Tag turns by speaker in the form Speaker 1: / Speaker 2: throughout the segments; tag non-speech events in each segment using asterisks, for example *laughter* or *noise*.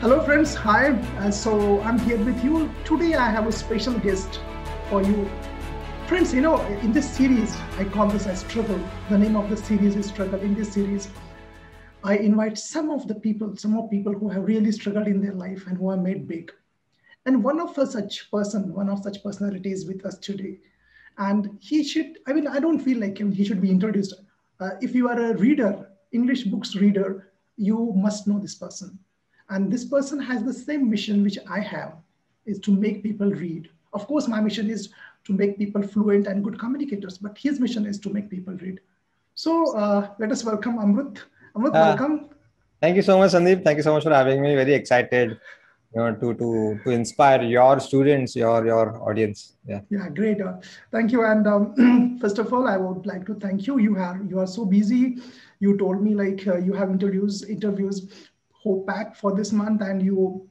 Speaker 1: Hello, friends. Hi. Uh, so I'm here with you. Today, I have a special guest for you. Friends, you know, in this series, I call this as Struggle. The name of the series is Struggle. In this series, I invite some of the people, some of people who have really struggled in their life and who are made big. And one of such person, one of such personalities with us today. And he should, I mean, I don't feel like him, he should be introduced. Uh, if you are a reader, English books reader, you must know this person. And this person has the same mission which I have, is to make people read. Of course, my mission is to make people fluent and good communicators, but his mission is to make people read. So uh, let us welcome Amrut. Amrut, uh, welcome.
Speaker 2: Thank you so much, Sandeep. Thank you so much for having me. Very excited you know, to to to inspire your students, your your audience. Yeah.
Speaker 1: Yeah, great. Uh, thank you. And um, *clears throat* first of all, I would like to thank you. You are you are so busy. You told me like uh, you have introduced interviews Hope Pack for this month, and you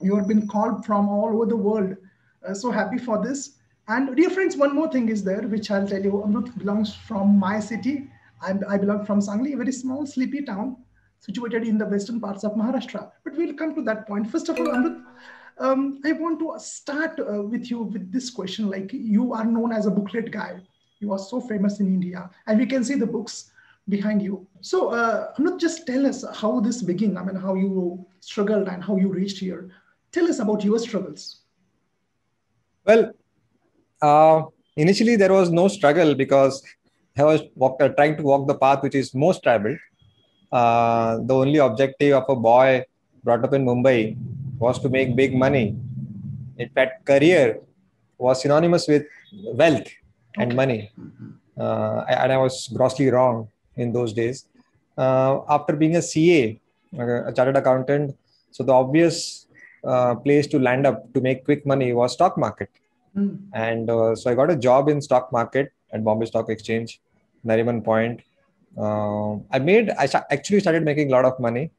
Speaker 1: you have been called from all over the world. Uh, so happy for this. And dear friends, one more thing is there, which I'll tell you. Amrut belongs from my city. I'm, I belong from Sangli, a very small, sleepy town situated in the western parts of Maharashtra. But we'll come to that. First of all, Amrut, um, I want to start uh, with you with this question. Like you are known as a booklet guy. You are so famous in India, and we can see the books behind you. So, uh, Amrut, just tell us how this began. I mean, how you struggled and how you reached here. Tell us about your struggles.
Speaker 2: Well, uh, initially there was no struggle because I was walk, uh, trying to walk the path which is most traveled. Uh, the only objective of a boy brought up in Mumbai was to make big money. In fact, career was synonymous with wealth and okay. money. Uh, and I was grossly wrong in those days. Uh, after being a CA, a chartered accountant, so the obvious uh, place to land up to make quick money was stock market. Mm. And uh, so I got a job in stock market at Bombay Stock Exchange, Nariman Point. Uh, I made, I actually started making a lot of money.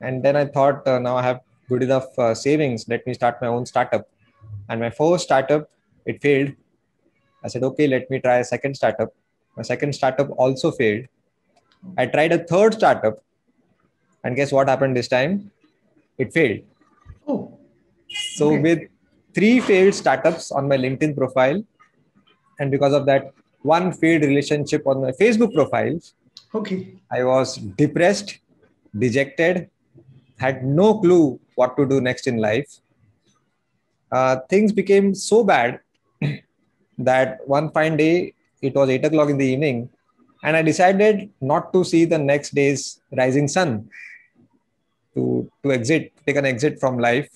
Speaker 2: And then I thought, uh, now I have good enough uh, savings. Let me start my own startup. And my first startup, it failed. I said, okay, let me try a second startup. My second startup also failed. I tried a third startup. And guess what happened this time? It failed.
Speaker 1: Oh.
Speaker 2: So okay. with three failed startups on my LinkedIn profile. And because of that, one failed relationship on my Facebook profile.
Speaker 1: Okay.
Speaker 2: I was depressed, dejected, had no clue what to do next in life. Uh, things became so bad *clears throat* that one fine day, it was eight o'clock in the evening, and I decided not to see the next day's rising sun to, to exit, take an exit from life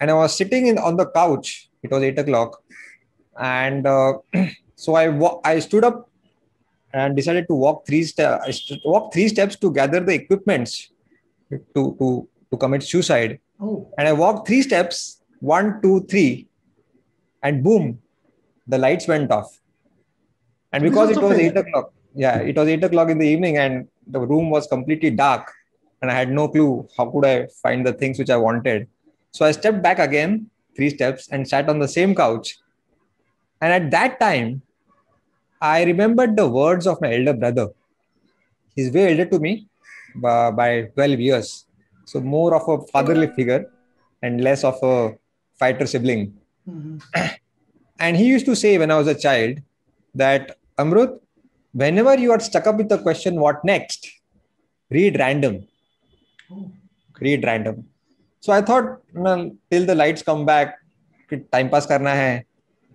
Speaker 2: and I was sitting in on the couch. It was eight o'clock, and uh, *clears throat* so I wa- I stood up and decided to walk three steps. Walk three steps to gather the equipments to to to commit suicide.
Speaker 1: Oh.
Speaker 2: And I walked three steps, one, two, three, and boom, the lights went off. And because it was eight o'clock, yeah, it was eight o'clock in the evening, and the room was completely dark, and I had no clue how could I find the things which I wanted so I stepped back again, three steps, and sat on the same couch. And at that time, I remembered the words of my elder brother. He's way elder to me by, by 12 years. So more of a fatherly figure and less of a fighter sibling. Mm-hmm. *clears throat* and he used to say when I was a child that, Amrut, whenever you are stuck up with the question, what next? Read random. Oh. Read random. So I thought, well, till the lights come back, time pass karna hai.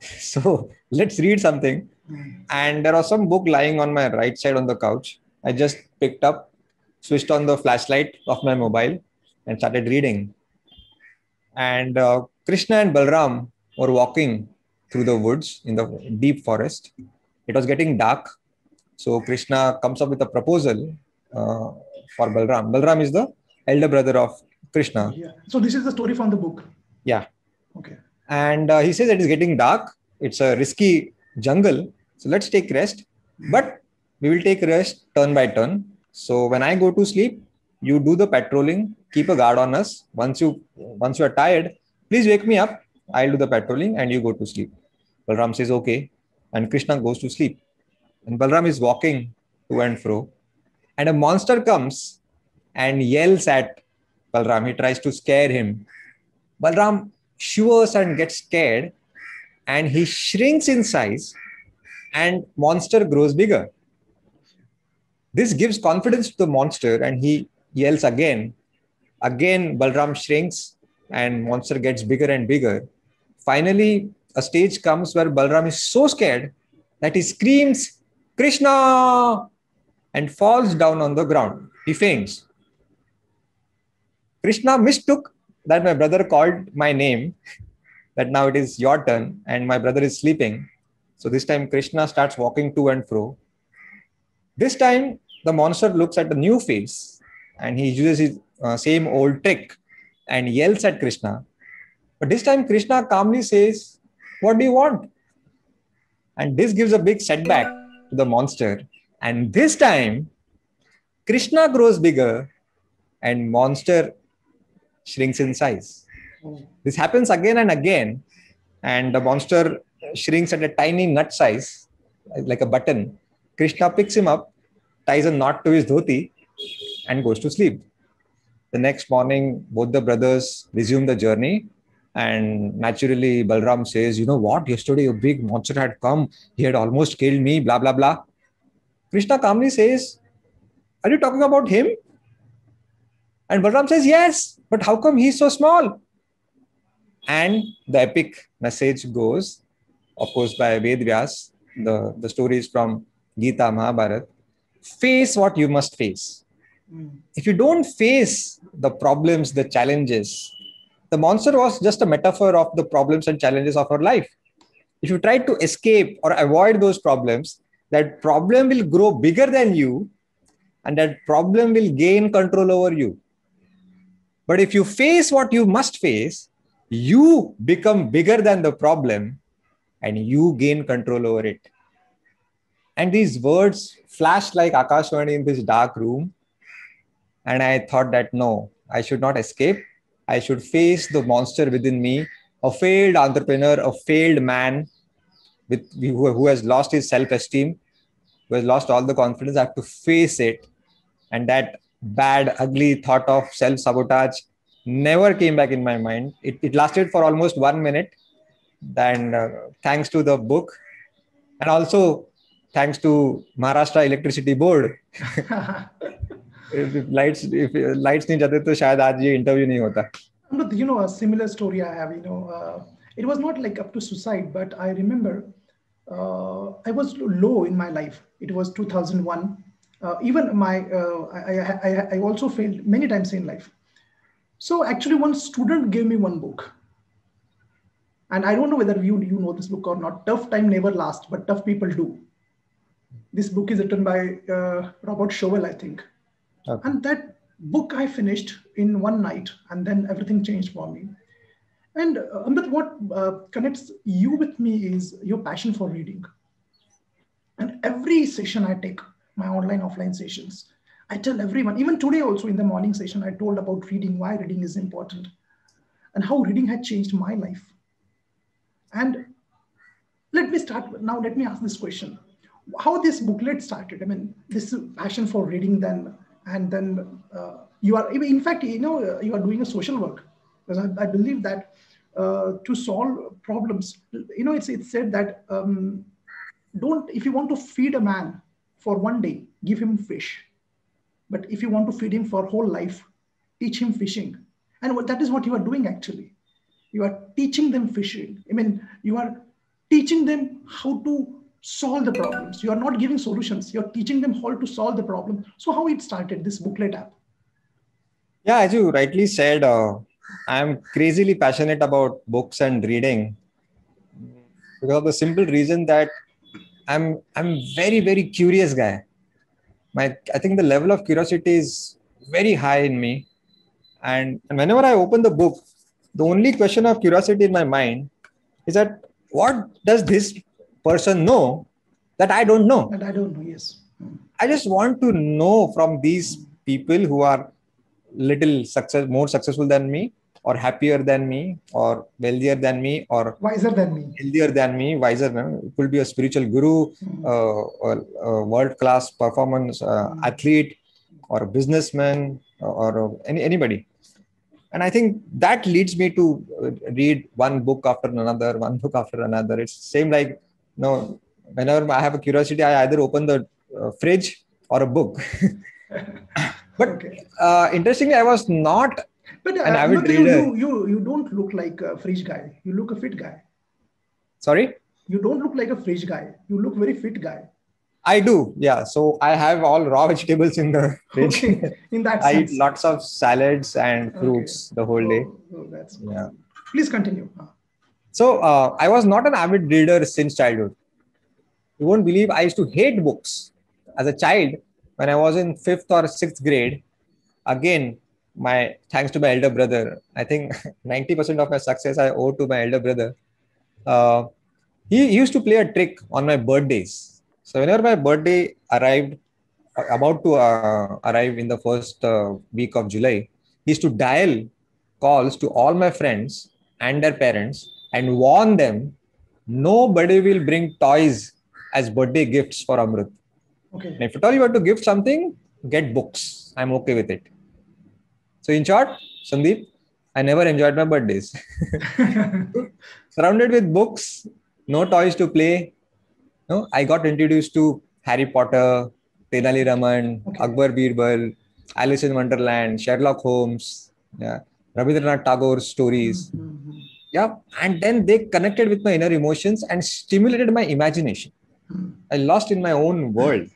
Speaker 2: *laughs* So let's read something. And there was some book lying on my right side on the couch. I just picked up, switched on the flashlight of my mobile, and started reading. And uh, Krishna and Balram were walking through the woods in the deep forest. It was getting dark. So Krishna comes up with a proposal uh, for Balram. Balram is the elder brother of Krishna.
Speaker 1: Yeah. So this is the story from the book.
Speaker 2: Yeah.
Speaker 1: Okay.
Speaker 2: And uh, he says it is getting dark. It's a risky jungle. So let's take rest. But we will take rest turn by turn. So when I go to sleep, you do the patrolling. Keep a guard on us. Once you once you are tired, please wake me up. I'll do the patrolling and you go to sleep. Balram says okay, and Krishna goes to sleep. And Balram is walking to and fro, and a monster comes and yells at Balram. He tries to scare him. Balram shivers and gets scared and he shrinks in size and monster grows bigger. This gives confidence to the monster and he yells again. Again, Balram shrinks and monster gets bigger and bigger. Finally, a stage comes where Balram is so scared that he screams, Krishna! and falls down on the ground. He faints. Krishna mistook that my brother called my name, that now it is your turn, and my brother is sleeping. So this time Krishna starts walking to and fro. This time the monster looks at the new face and he uses his uh, same old trick and yells at Krishna. But this time Krishna calmly says, What do you want? And this gives a big setback to the monster. And this time Krishna grows bigger and monster shrinks in size. This happens again and again, and the monster shrinks at a tiny nut size, like a button. Krishna picks him up, ties a knot to his dhoti, and goes to sleep. The next morning, both the brothers resume the journey. And naturally, Balram says, You know what? Yesterday, a big monster had come. He had almost killed me, blah, blah, blah. Krishna calmly says, Are you talking about him? And Balram says, Yes, but how come he's so small? And the epic message goes, of course, by Ved Vyas. The, the story is from Gita Mahabharat. Face what you must face. Mm. If you don't face the problems, the challenges, the monster was just a metaphor of the problems and challenges of our life. If you try to escape or avoid those problems, that problem will grow bigger than you and that problem will gain control over you. But if you face what you must face, you become bigger than the problem and you gain control over it. And these words flashed like Akashwani in this dark room. And I thought that no, I should not escape. I should face the monster within me, a failed entrepreneur, a failed man with, who, who has lost his self esteem, who has lost all the confidence. I have to face it. And that bad, ugly thought of self sabotage never came back in my mind. It, it lasted for almost one minute. And uh, thanks to the book, and also thanks to Maharashtra Electricity Board. *laughs* *laughs* if lights if lights तो
Speaker 1: but you know a similar story i have you know uh, it was not like up to suicide but i remember uh, i was low in my life. It was 2001 uh, even my uh, I, I, I also failed many times in life. So actually one student gave me one book. And i don't know whether you, you know this book or not. Tough time never lasts but tough people do. This book is written by uh, robert Schuller i think okay. and that book i finished in one night and then everything changed for me and uh, Amrit, what uh, connects you with me is your passion for reading and every session i take my online offline sessions. I tell everyone, even today also in the morning session, I told about reading, why reading is important, and how reading had changed my life. And let me start now. Let me ask this question: How this booklet started? I mean, this passion for reading, then and then uh, you are. In fact, you know, you are doing a social work because I, I believe that uh, to solve problems, you know, it's it's said that um, don't if you want to feed a man for one day, give him fish. But if you want to feed him for whole life, teach him fishing. And that is what you are doing actually. You are teaching them fishing. I mean, you are teaching them how to solve the problems. You are not giving solutions. You're teaching them how to solve the problem. So how it started, this booklet app?
Speaker 2: Yeah, as you rightly said, uh, I'm crazily passionate about books and reading because of the simple reason that I'm I'm very very curious guy. My I think the level of curiosity is very high in me, and, and whenever I open the book, the only question of curiosity in my mind is that what does this person know that I don't know?
Speaker 1: That I don't know. Yes.
Speaker 2: I just want to know from these people who are little success more successful than me or happier than me or wealthier than me or
Speaker 1: wiser than me
Speaker 2: healthier than me wiser than me. it could be a spiritual guru mm. uh, world class performance uh, mm. athlete or a businessman or, or any, anybody and I think that leads me to read one book after another, *laughs* one book after another. It's same like know, whenever I have a curiosity, I either open the uh, fridge or a book. *laughs* but okay. uh, interestingly, I was not
Speaker 1: but, uh, an avid you, reader. You, you, you don't look like a fridge guy. You look a fit guy.
Speaker 2: Sorry?
Speaker 1: You don't look like a fridge guy. You look very fit guy.
Speaker 2: I do, yeah. So I have all raw *laughs* vegetables in the fridge. Okay.
Speaker 1: In that *laughs*
Speaker 2: I sense. eat lots of salads and fruits okay. the whole day.
Speaker 1: Oh, oh, that's cool. yeah. Please continue.
Speaker 2: So uh, I was not an avid reader since childhood. You won't believe I used to hate books as a child when I was in fifth or sixth grade. Again, my thanks to my elder brother. I think *laughs* 90% of my success I owe to my elder brother. Uh, he used to play a trick on my birthdays so whenever my birthday arrived, uh, about to uh, arrive in the first uh, week of July, he used to dial calls to all my friends and their parents and warn them nobody will bring toys as birthday gifts for Amrut. Okay. And if at all you want to give something, get books. I'm okay with it. So in short, Sandeep, I never enjoyed my birthdays. *laughs* Surrounded with books, no toys to play, no, I got introduced to Harry Potter, Tenali Raman, okay. Akbar Birbal, Alice in Wonderland, Sherlock Holmes, yeah, Rabindranath Tagore's stories. Mm-hmm. Yeah, and then they connected with my inner emotions and stimulated my imagination. I lost in my own world.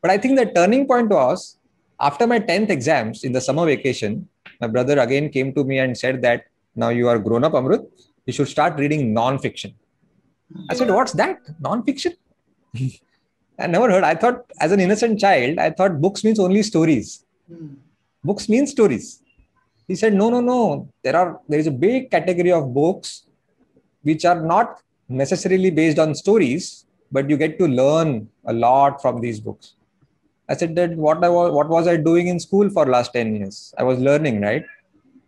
Speaker 2: But I think the turning point was after my 10th exams in the summer vacation, my brother again came to me and said that now you are grown up, Amrut, you should start reading non-fiction. I said, What's that? Non-fiction? *laughs* I never heard. I thought, as an innocent child, I thought books means only stories. Mm. Books mean stories. He said, No, no, no. There are there is a big category of books which are not necessarily based on stories, but you get to learn a lot from these books. I said that what I was what was I doing in school for last 10 years? I was learning, right?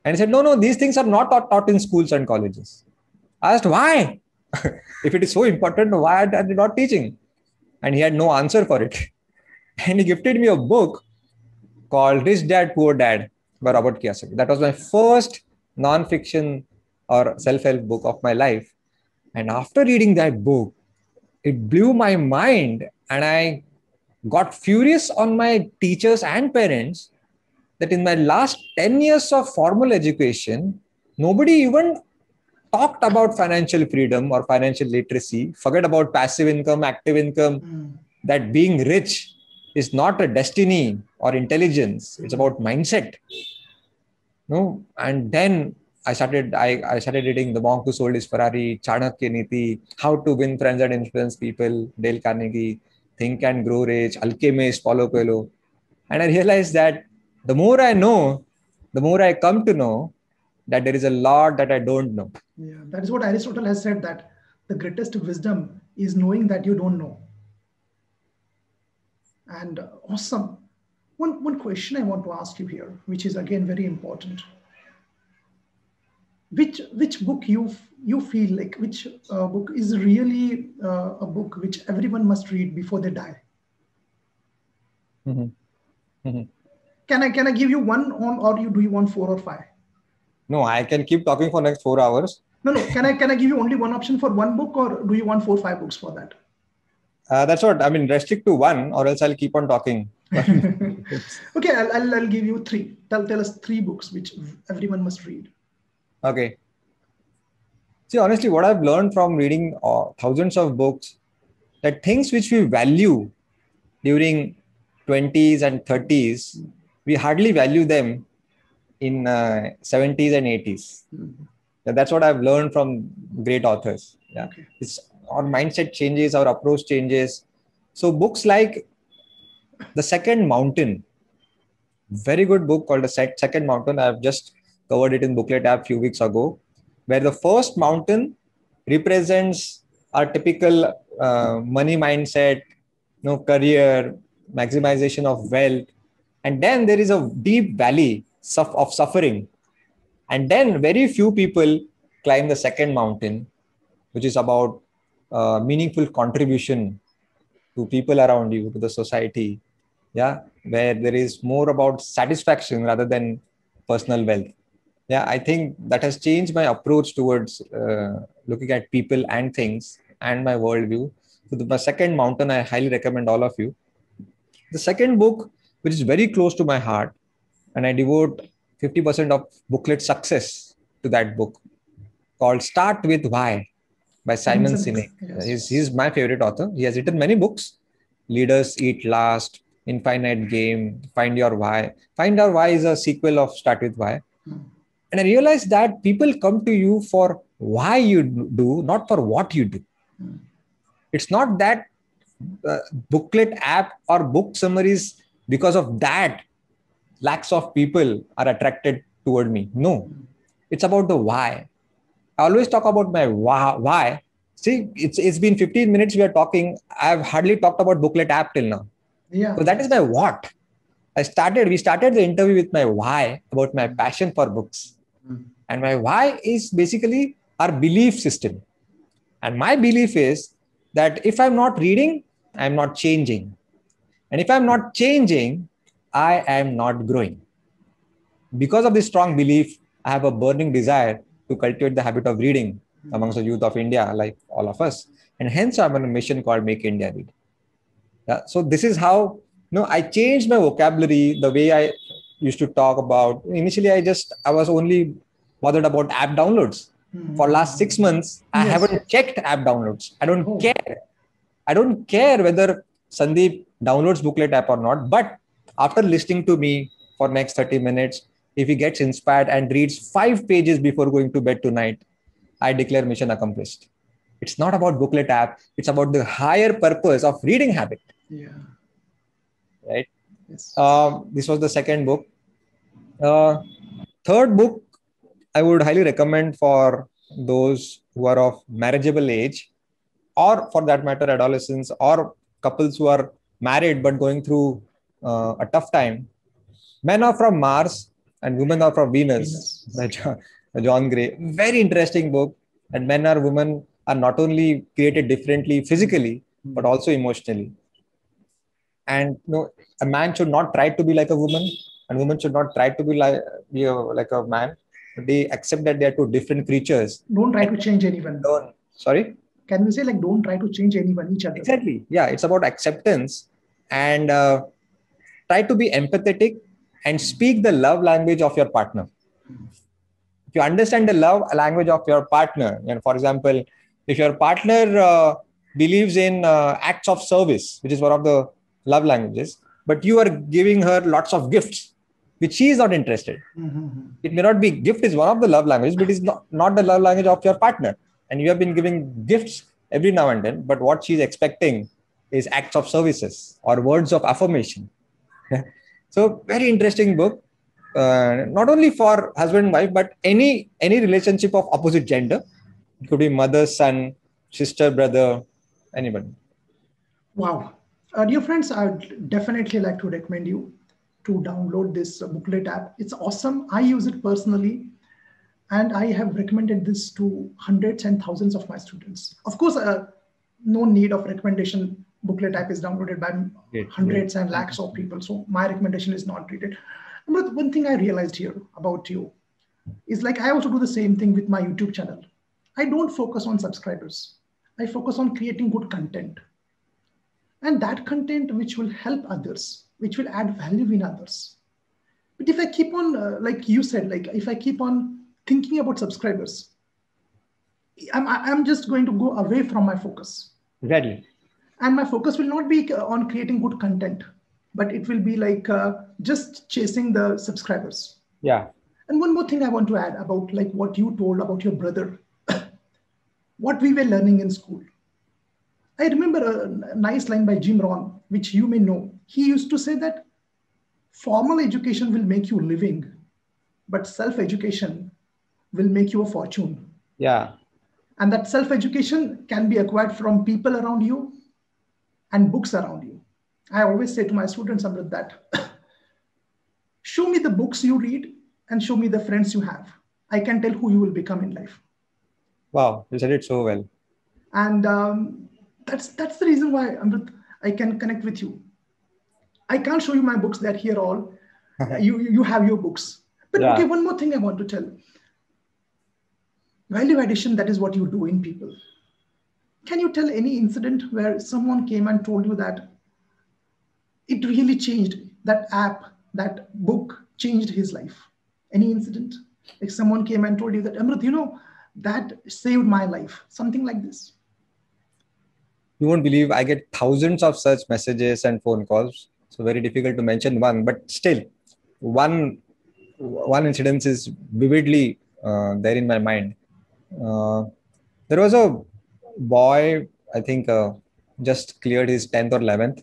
Speaker 2: And he said, No, no, these things are not taught, taught in schools and colleges. I asked why? *laughs* if it is so important, why are they not teaching? And he had no answer for it. *laughs* And he gifted me a book called Rich Dad, Poor Dad by Robert Kiyosaki. That was my first non-fiction or self-help book of my life. And after reading that book, it blew my mind and I got furious on my teachers and parents that in my last 10 years of formal education, nobody even talked about financial freedom or financial literacy, forget about passive income, active income, mm. that being rich is not a destiny or intelligence, it's about mindset. No, and then I started I, I started reading The Monk Who Sold His Ferrari, Chanakya Niti, How to Win Friends and Influence People, Dale Carnegie, Think and Grow Rich, Alchemist, Paulo Coelho. And I realized that the more I know, the more I come to know, that there is a lot that I don't know.
Speaker 1: Yeah, that is what Aristotle has said that the greatest wisdom is knowing that you don't know. And uh, awesome. One, one question I want to ask you here, which is again very important. Which, which book you, you feel like, which uh, book is really uh, a book which everyone must read before they die? Mm-hmm. Mm-hmm. Can I can I give you one on, or you do you want four or five?
Speaker 2: No, I can keep talking for next four hours.
Speaker 1: No, no. Can I can I give you only one option for one book, or do you want four five books for that?
Speaker 2: Uh, that's what I mean. Restrict to one, or else I'll keep on talking. *laughs*
Speaker 1: okay, I'll, I'll, I'll give you three. Tell tell us three books which everyone must read.
Speaker 2: Okay. See, honestly, what I've learned from reading uh, thousands of books, that things which we value during 20s and 30s, we hardly value them in uh, 70s and 80s. Mm-hmm. That's what I've learned from great authors. Yeah, okay. it's our mindset changes, our approach changes. So books like The Second Mountain, very good book called The Second Mountain. I've just covered it in booklet app a few weeks ago, where the first mountain represents our typical uh, money mindset, you know, career, maximization of wealth, and then there is a deep valley of suffering. And then very few people climb the second mountain, which is about meaningful contribution to people around you, to the society. Yeah, where there is more about satisfaction rather than personal wealth. yeah i think that has changed my approach towards uh, looking at people and things and my worldview so the, second mountain i highly recommend all of you the second book which is very close to my heart and i devote 50% of booklet success to that book called start with why by simon sinek yes. he's, he's my favorite author. He has written many books. Leaders eat last infinite game find your why. Find your why is a sequel of start with why. Hmm. and i realized that people come to you for why you do not for what you do. Hmm. it's not that uh, booklet app or book summaries because of that lakhs of people are attracted toward me. No. It's about the why i always talk about my why, why. see it's it's been 15 minutes we are talking. I've hardly talked about booklet app till now.
Speaker 1: Yeah.
Speaker 2: So that is my what. I started we started the interview with my why about my passion for books. Mm. and my why is basically our belief system. And my belief is that if i'm not reading i'm not changing. And if i'm not changing I am not growing. Because of this strong belief, I have a burning desire to cultivate the habit of reading amongst the youth of India, like all of us. And hence, I'm on a mission called Make India Read. Yeah, so this is how you know I changed my vocabulary, the way I used to talk about. Initially, I just I was only bothered about app downloads. Mm-hmm. For last six months, I haven't checked app downloads. I don't oh. care. I don't care whether Sandeep downloads booklet app or not. But after listening to me for next 30 minutes if he gets inspired and reads five pages before going to bed tonight i declare mission accomplished. It's not about booklet app. It's about the higher purpose of reading habit.
Speaker 1: Yeah.
Speaker 2: Right? Yes. um, this was the second book. Uh, third book i would highly recommend for those who are of marriageable age or for that matter adolescents or couples who are married but going through uh, a tough time. Men are from Mars and women are from Venus, Venus. John, John Gray. Very interesting book. And men or women are not only created differently physically, but also emotionally. And you know, a man should not try to be like a woman, and woman should not try to be like be a, like a man. They accept that they are two different creatures.
Speaker 1: Don't try to change anyone.
Speaker 2: Don't. Sorry.
Speaker 1: Can we say like don't try to change anyone each other?
Speaker 2: Exactly. Yeah, it's about acceptance and uh, try to be empathetic and speak the love language of your partner. If you understand the love language of your partner and for example if your partner uh, believes in uh, acts of service which is one of the love languages but you are giving her lots of gifts which she is not interested mm-hmm. it may not be gift is one of the love languages but it's not, not the love language of your partner. And you have been giving gifts every now and then but what she's expecting is acts of services or words of affirmation *laughs* so very interesting book. Uh, not only for husband and wife but any any relationship of opposite gender. It could be mother son sister brother anybody.
Speaker 1: Wow. Uh, dear friends i would definitely like to recommend you to download this booklet app. It's awesome. I use it personally and i have recommended this to hundreds and thousands of my students. Of course uh, no need of recommendation booklet type is downloaded by hundreds and lakhs of people. So my recommendation is not read it. But one thing I realized here about you is like I also do the same thing with my YouTube channel. I don't focus on subscribers. I focus on creating good content. And that content which will help others, which will add value in others. But if I keep on, uh, like you said, like if I keep on thinking about subscribers, I'm, I'm just going to go away from my focus.
Speaker 2: Ready
Speaker 1: and my focus will not be uh, on creating good content but it will be like uh, just chasing the subscribers.
Speaker 2: Yeah.
Speaker 1: And one more thing i want to add about like what you told about your brother. *coughs* What we were learning in school. I remember a nice line by jim rohn which you may know. He used to say that formal education will make you living but self education will make you a fortune.
Speaker 2: Yeah.
Speaker 1: And that self education can be acquired from people around you and books around you. I always say to my students, Amrit, that *coughs* show me the books you read and show me the friends you have. I can tell who you will become in life.
Speaker 2: Wow, you said it so well.
Speaker 1: And um, that's that's the reason why Amrit, I can connect with you. I can't show you my books; they're here all. *laughs* you you have your books, But
Speaker 2: Yeah.
Speaker 1: okay, one more thing I want to tell. Value addition, that is what you do in people. Can you tell any incident where someone came and told you that it really changed that app, that book changed his life? Any incident? Like someone came and told you that, Amrit, you know, that saved my life. Something like this.
Speaker 2: you won't believe I get thousands of such messages and phone calls. So very difficult to mention one, but still, one one incident is vividly uh, there in my mind. Uh, there was a boy, I think, uh, just cleared his tenth or eleventh,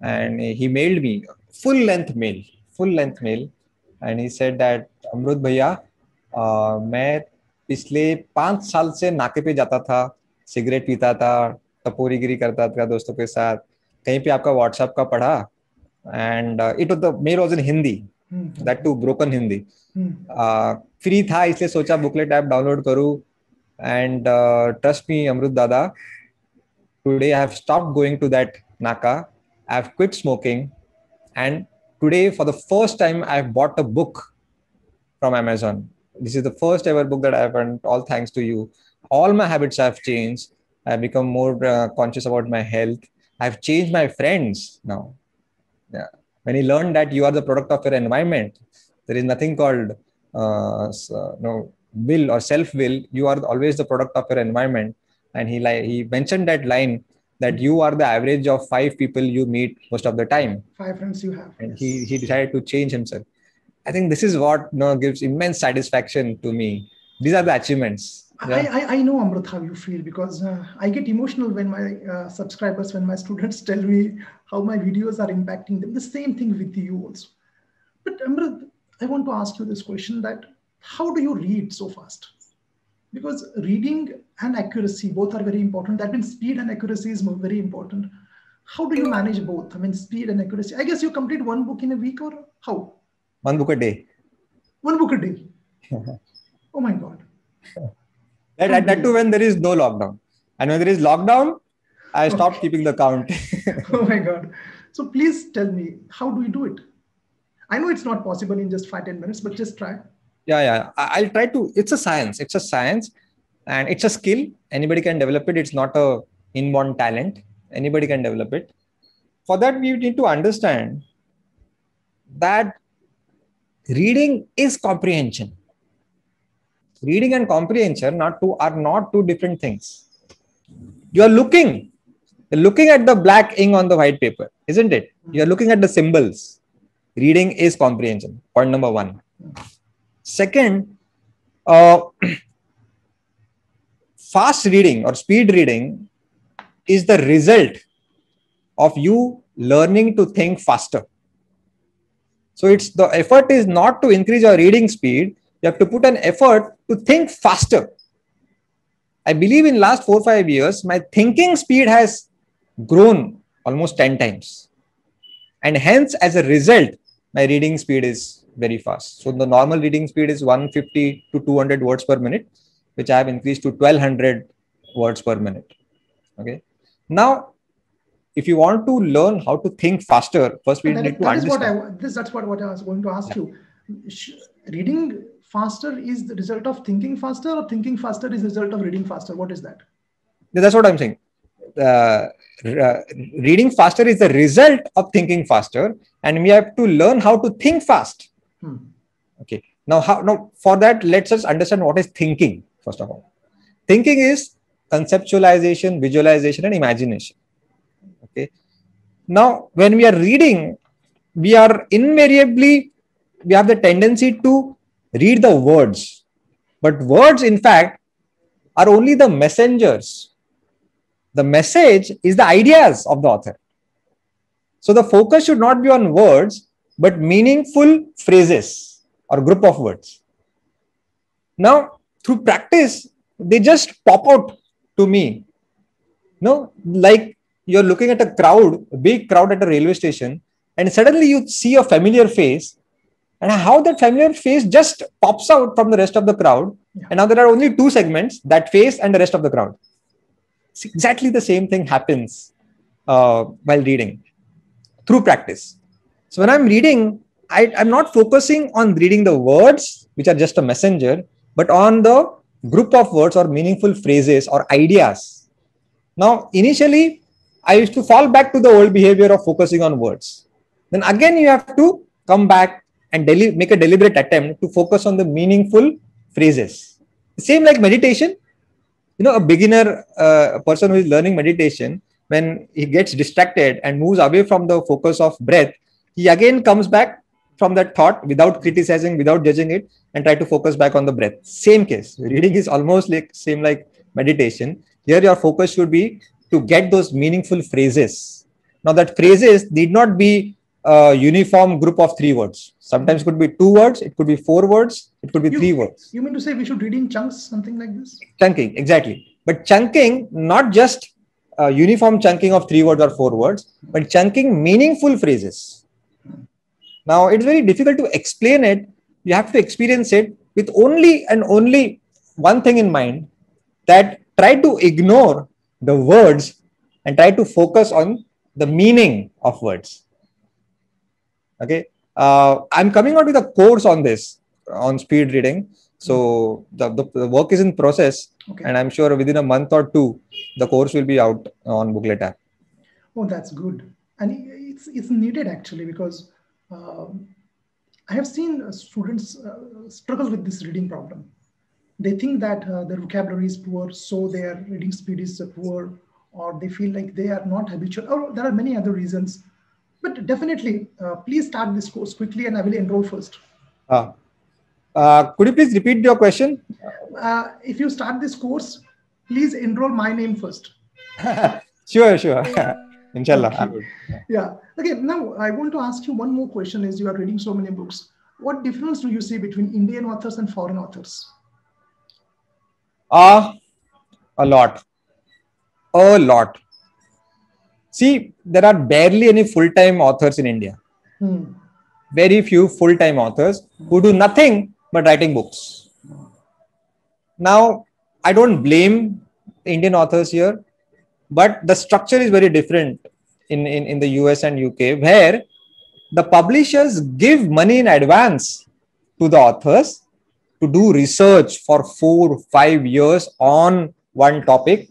Speaker 2: and he mailed me full length mail, full length mail, and he said that अमरुद भैया uh, मैं पिछले पाँच साल से नाके पे जाता था सिगरेट पीता था टपोरीगिरी करता था दोस्तों के साथ कहीं पे आपका व्हाट्सएप का पढ़ा and it the mail was
Speaker 1: in
Speaker 2: Hindi. That too broken
Speaker 1: Hindi.
Speaker 2: Free था इसलिए सोचा बुकलेट ऐप डाउनलोड करूँ And uh, trust me, Amrut Dada, today I have stopped going to that Naka. I have quit smoking. And today, for the first time, I have bought a book from Amazon. This is the first ever book that I have earned, all thanks to you. All my habits have changed. I've become more uh, conscious about my health. I've changed my friends now. Yeah. When you learn that you are the product of your environment, there is nothing called uh, so, uh, no will or self will you are always the product of your environment and he like he mentioned that line that you are the average of five people you meet most of the time
Speaker 1: Five friends you have.
Speaker 2: and
Speaker 1: yes.
Speaker 2: he he decided to change himself i think this is what you know, gives immense satisfaction to me these are the achievements
Speaker 1: I, I, I know Amrit how you feel because uh, I get emotional when my uh, subscribers, when my students *laughs* tell me how my videos are impacting them. The same thing with you also. But Amrit, I want to ask you this question: that how do you read so fast? Because reading and accuracy both are very important. That means speed and accuracy is very important. How do you manage both? I mean, speed and accuracy. I guess you complete one book in a week or how?
Speaker 2: one book a day
Speaker 1: One book a day. *laughs* Oh my God.
Speaker 2: that, that, that too when there is no lockdown and when there is lockdown i stopped
Speaker 1: Okay.
Speaker 2: keeping the count *laughs*
Speaker 1: oh my god so please tell me how do you do it i know it's not possible in just five ten minutes but just try
Speaker 2: yeah yeah. I- i'll try to it's a science it's a science and it's a skill. Anybody can develop it. It's not a inborn talent. Anybody can develop it. For that we need to understand that reading is comprehension. Reading and comprehension not two are not two different things. You are looking looking at the black ink on the white paper isn't it? You're looking at the symbols. Reading is comprehension. Point number one second uh, *clears throat* fast reading or speed reading is the result of you learning to think faster. So it's the effort is not to increase your reading speed. You have to put an effort to think faster. I believe in last 4 5 years my thinking speed has grown almost 10 times. And hence as a result my reading speed is very fast. So the normal reading speed is 150 to 200 words per minute which i have increased to 1200 words per minute. Okay. Now if you want to learn how to think faster first we
Speaker 1: That-
Speaker 2: need to
Speaker 1: that is what i this that's what, what i was going to ask you. Reading faster is the result of thinking faster or thinking faster is the result of reading faster? What is that?
Speaker 2: That's what i'm saying. Uh, uh, reading faster is the result of thinking faster and we have to learn how to think fast
Speaker 1: Hmm.
Speaker 2: okay. Now how now for that let's just understand what is thinking first of all. Thinking is conceptualization visualization and imagination. Okay. Now when we are reading we are invariably we have the tendency to read the words. But words in fact are only the messengers. The message is the ideas of the author. So the focus should not be on words but meaningful phrases or group of words. Now through practice they just pop out to me. No like you're looking at a crowd a big crowd at a railway station and suddenly you see a familiar face and how that familiar face just pops out from the rest of the crowd
Speaker 1: Yeah.
Speaker 2: and now there are only two segments that face and the rest of the crowd. It's exactly the same thing happens uh, while reading. Through practice so when i'm reading I, I'm not focusing on reading the words, which are just a messenger, but on the group of words or meaningful phrases or ideas. Now, initially, I used to fall back to the old behavior of focusing on words. Then again, you have to come back and make a deliberate attempt to focus on the meaningful phrases. Same like meditation. You know, a beginner, uh, a person who is learning meditation, when he gets distracted and moves away from the focus of breath, he again comes back from that thought without criticizing, without judging it, and try to focus back on the breath. Same case. Reading is almost like same like meditation. Here, your focus should be to get those meaningful phrases. Now, that phrases need not be a uniform group of three words. Sometimes it could be two words, it could be four words, it could be
Speaker 1: You-
Speaker 2: three words.
Speaker 1: You mean to say we should read in chunks, something like this?
Speaker 2: Chunking, exactly. But chunking, not just uh, uniform chunking of three words or four words, but chunking meaningful phrases. Now, it's very difficult to explain it. You have to experience it with only and only one thing in mind that try to ignore the words and try to focus on the meaning of words. Okay. Uh, I'm coming out with a course on this, on speed reading. So the, the, the work is in process,
Speaker 1: Okay.
Speaker 2: and I'm sure within a month or two, the course will be out on Booklet app.
Speaker 1: Oh, that's good. And it's, it's needed actually because um, I have seen uh, students uh, struggle with this reading problem. They think that uh, their vocabulary is poor, so their reading speed is uh, poor, or they feel like they are not habitual, or there are many other reasons. But definitely, uh, please start this course quickly and I will enroll first.
Speaker 2: Uh, uh, could you please repeat your question?
Speaker 1: Uh, if you start this course, please enroll my name first. *laughs*
Speaker 2: Sure, sure. *laughs* Inshallah.
Speaker 1: Okay. Yeah. Okay. Now I want to ask you one more question. As you are reading so many books, what difference do you see between Indian authors and foreign authors?
Speaker 2: Uh, a lot. A lot. See, there are barely any full time authors in India.
Speaker 1: Hmm.
Speaker 2: Very few full time authors who do nothing but writing books. Now, I don't blame Indian authors here, but the structure is very different in, in, in the US and UK, where the publishers give money in advance to the authors to do research for four, five years on one topic,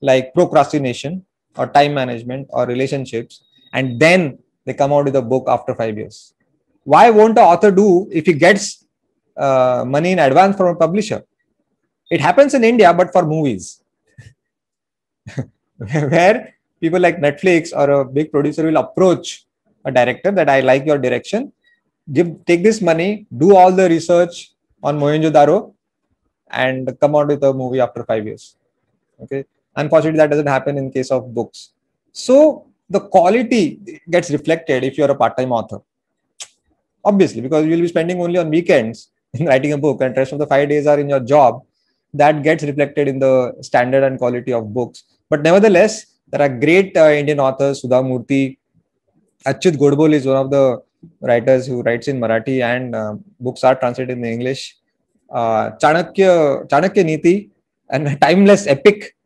Speaker 2: like procrastination or time management or relationships, and then they come out with a book after five years. Why won't the author do if he gets uh, money in advance from a publisher? It happens in India, but for movies, *laughs* *laughs* where people like Netflix or a big producer will approach a director that I like your direction, give take this money, do all the research on Mohenjo-daro, and come out with a movie after five years. Okay, unfortunately, that doesn't happen in case of books. So the quality gets reflected if you're a part-time author, obviously, because you'll be spending only on weekends in writing a book, and rest of the five days are in your job. That gets reflected in the standard and quality of books. But nevertheless, there are great uh, Indian authors, Sudha Murthy, Achyut Godbole is one of the writers who writes in Marathi and uh, books are translated in English. Uh, Chanakya, Chanakya Niti, and a *laughs* timeless epic,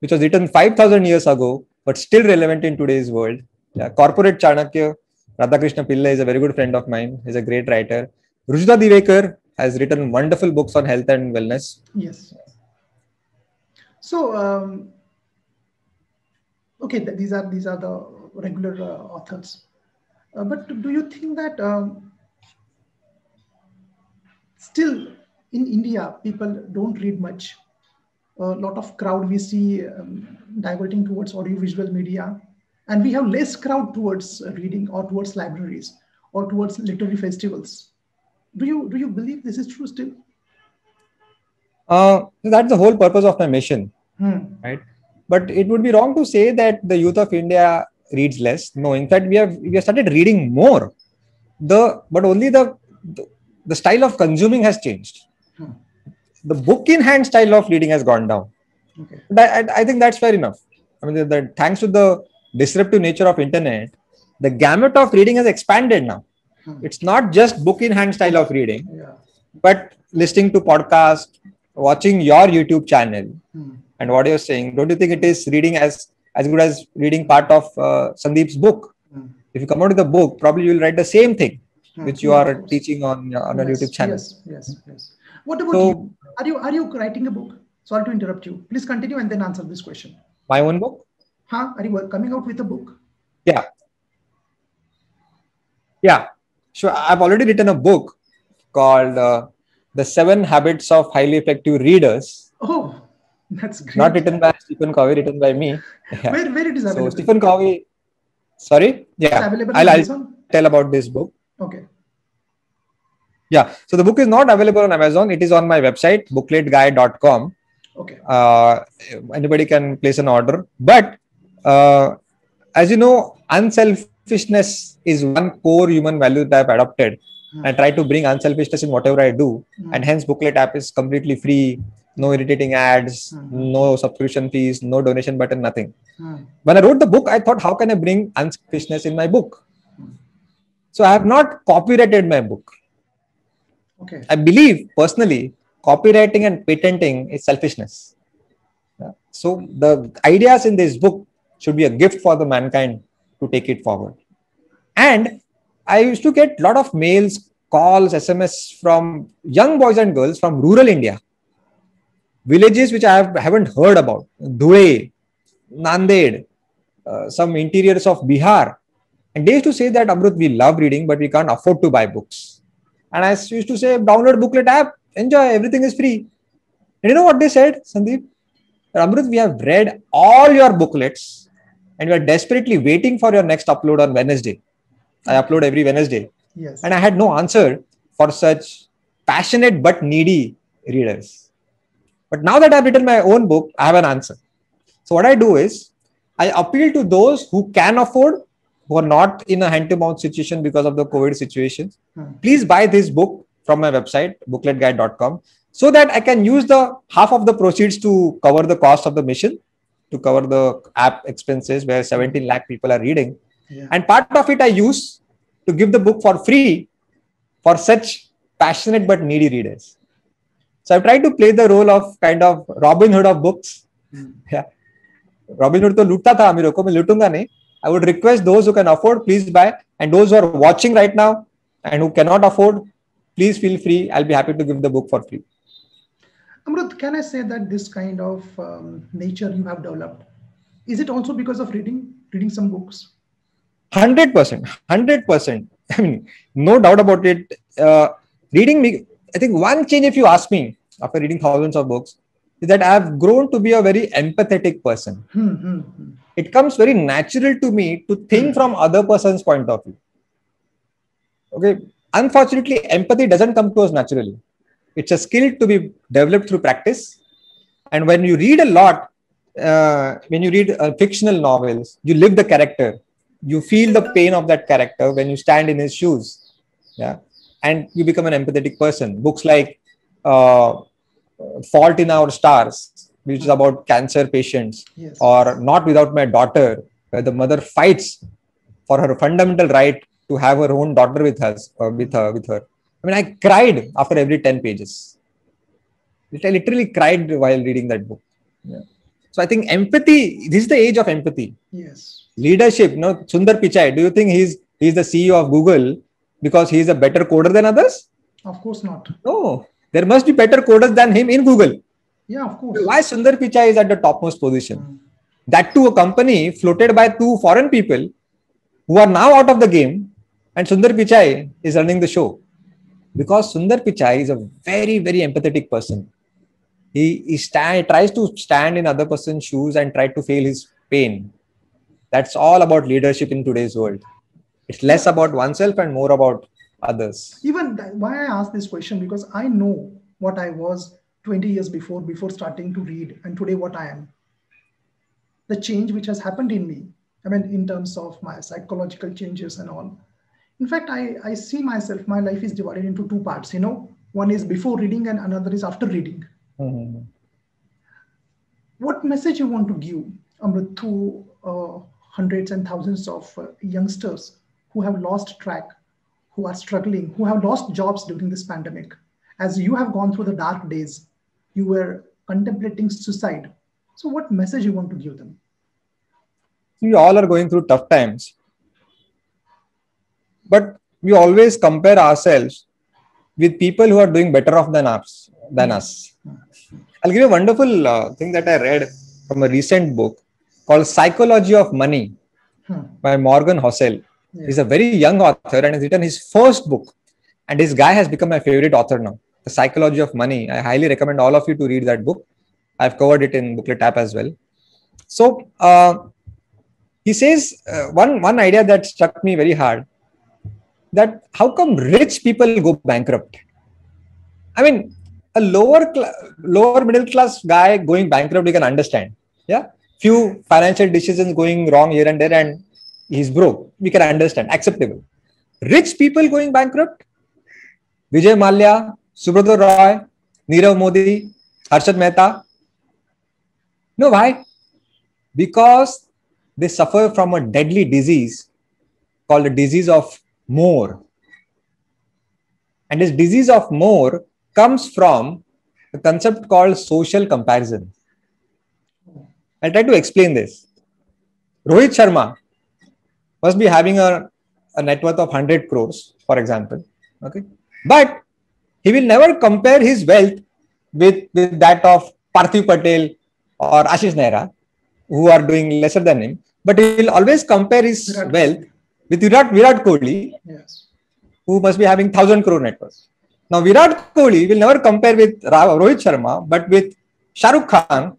Speaker 2: which was written 5,000 years ago, but still relevant in today's world. Yeah, Corporate Chanakya, Radhakrishna Pillai is a very good friend of mine. He's a great writer. Rujuta Divekar has written wonderful books on health and wellness.
Speaker 1: Yes. So, um, okay, th- these are these are the regular uh, authors. Uh, but do you think that um, still in India people don't read much? A lot of crowd we see um, diverting towards audiovisual media, and we have less crowd towards reading or towards libraries or towards literary festivals. Do you do you believe this is true still?
Speaker 2: Uh, that's the whole purpose of my mission.
Speaker 1: Hmm.
Speaker 2: right but it would be wrong to say that the youth of india reads less no in fact we have we have started reading more the but only the the, the style of consuming has changed
Speaker 1: Hmm.
Speaker 2: the book in hand style of reading has gone down
Speaker 1: Okay.
Speaker 2: That- I, I think that's fair enough i mean the, the, thanks to the disruptive nature of internet the gamut of reading has expanded now
Speaker 1: Hmm.
Speaker 2: it's not just book in hand style of reading
Speaker 1: Yeah.
Speaker 2: but listening to podcast watching your youtube channel
Speaker 1: Hmm.
Speaker 2: And what you're saying don't you think it is reading as as good as reading part of uh, sandeep's book
Speaker 1: Hmm.
Speaker 2: if you come out with a book probably you'll write the same thing hmm. which you are teaching on on yes, YouTube channel.
Speaker 1: Yes, yes, yes. What about so, you? Are you are you writing a book? Sorry to interrupt you. Please continue and then answer this question.
Speaker 2: My own book?
Speaker 1: Huh? Are you coming out with a book?
Speaker 2: Yeah. Yeah. So I've already written a book called uh, The Seven Habits of Highly Effective Readers.
Speaker 1: Oh, that's great.
Speaker 2: Not written by Stephen Covey, written by me.
Speaker 1: Yeah. Where, where it is available?
Speaker 2: So Stephen Covey, sorry? Yeah. I'll, I'll tell about this book.
Speaker 1: Okay.
Speaker 2: Yeah. So the book is not available on Amazon. It is on my website, bookletguy.com.
Speaker 1: Okay.
Speaker 2: Uh, anybody can place an order. But uh, as you know, unselfishness is one core human value that I've adopted. Mm. I try to bring unselfishness in whatever I do. Mm. And hence, Booklet app is completely free. No irritating ads, mm. no subscription fees, no donation button, nothing. Hmm. When I wrote the book, I thought, how can I bring unselfishness in my book? Hmm. So I have not copyrighted my book.
Speaker 1: Okay.
Speaker 2: I believe personally copywriting and patenting is selfishness. Yeah. So the ideas in this book should be a gift for the mankind to take it forward. And I used to get a lot of mails, calls, SMS from young boys and girls from rural India, villages which I have, haven't heard about, Dhule, Nanded, uh, some interiors of Bihar. And they used to say that Amrut, we love reading, but we can't afford to buy books. And I used to say, download booklet app, enjoy everything is free. And you know what they said sandeep? Amrut we have read all your booklets and we are desperately waiting for your next upload on wednesday. I upload every wednesday.
Speaker 1: Yes.
Speaker 2: And i had no answer for such passionate but needy readers but now that i've written my own book i have an answer so what i do is i appeal to those who can afford who are not in a hand to mouth situation because of the covid situation hmm. please buy this book from my website bookletguy.com, so that i can use the half of the proceeds to cover the cost of the mission to cover the app expenses where 17 lakh people are reading yeah. and part of it i use to give the book for free for such passionate but needy readers so i've tried to play the role of kind of robin hood of books mm. *laughs* yeah robin hood to lutta tha amiro ko main lutunga nahi i would request those who can afford please buy and those who are watching right now and who cannot afford please feel free. I'll be happy to give the book for free.
Speaker 1: Amrut, can I say that this kind of um, nature you have developed, is it also because of reading, reading some books?
Speaker 2: 100%, 100%. *laughs* I mean, no doubt about it. Uh, reading me, I think one change, if you ask me, after reading thousands of books, is that I have grown to be a very empathetic person.
Speaker 1: Hmm, hmm, hmm.
Speaker 2: It comes very natural to me to think hmm. from other person's point of view. Okay, unfortunately empathy doesn't come to us naturally it's a skill to be developed through practice and when you read a lot uh, when you read uh, fictional novels you live the character you feel the pain of that character when you stand in his shoes yeah and you become an empathetic person. Books like uh, fault in our stars which is about cancer patients
Speaker 1: yes.
Speaker 2: or not without my daughter where the mother fights for her fundamental right to have her own daughter with us uh, with her with her. I mean i cried after every 10 pages. I literally cried while reading that book. Yeah. so i think empathy this is the age of empathy.
Speaker 1: Yes.
Speaker 2: Leadership you know sundar pichai do you think he's he's the ceo of google because he is a better coder than others
Speaker 1: of course not
Speaker 2: no there must be better coders than him in google
Speaker 1: yeah of course
Speaker 2: why sundar pichai is at the topmost position mm. that to a company floated by two foreign people who are now out of the game and Sundar Pichai is running the show because Sundar Pichai is a very, very empathetic person. He, he stand, tries to stand in other person's shoes and try to feel his pain. That's all about leadership in today's world. It's less about oneself and more about others.
Speaker 1: Even why I ask this question because I know what I was 20 years before, before starting to read, and today what I am. The change which has happened in me, I mean, in terms of my psychological changes and all, in fact i i see myself my life is divided into two parts you know one is before reading and another is after reading
Speaker 2: mm-hmm.
Speaker 1: what message you want to give Amrit, to uh, hundreds and thousands of uh, youngsters who have lost track who are struggling who have lost jobs during this pandemic as you have gone through the dark days you were contemplating suicide so what message you want to give them
Speaker 2: we all are going through tough times but we always compare ourselves with people who are doing better off than us. Than us. I'll give you a wonderful uh, thing that I read from a recent book called Psychology of Money hmm. by Morgan Housel. Yeah. He's a very young author and has written his first book. And this guy has become my favorite author now. The Psychology of Money. I highly recommend all of you to read that book. I've covered it in Booklet app as well. So uh, he says uh, one one idea that struck me very hard that how come rich people go bankrupt? I mean, a lower cl- lower middle class guy going bankrupt, we can understand. Yeah, few financial decisions going wrong here and there, and he's broke. We can understand, acceptable. Rich people going bankrupt, Vijay Mallya, Subrata Roy, Nirav Modi, Harshad Mehta. No, why? Because they suffer from a deadly disease called the disease of more. And this disease of more comes from a concept called social comparison. I'll try to explain this. Rohit Sharma must be having a, a net worth of 100 crores, for example. Okay. But he will never compare his wealth with, with that of Parthiv Patel or Ashish Nehra, who are doing lesser than him. But he will always compare his Virat wealth with Virat, Virat Kohli, yes. who must be having 1000 crore net worth. Now, Virat Kohli will never compare with Rohit Sharma, but with Shah Rukh Khan,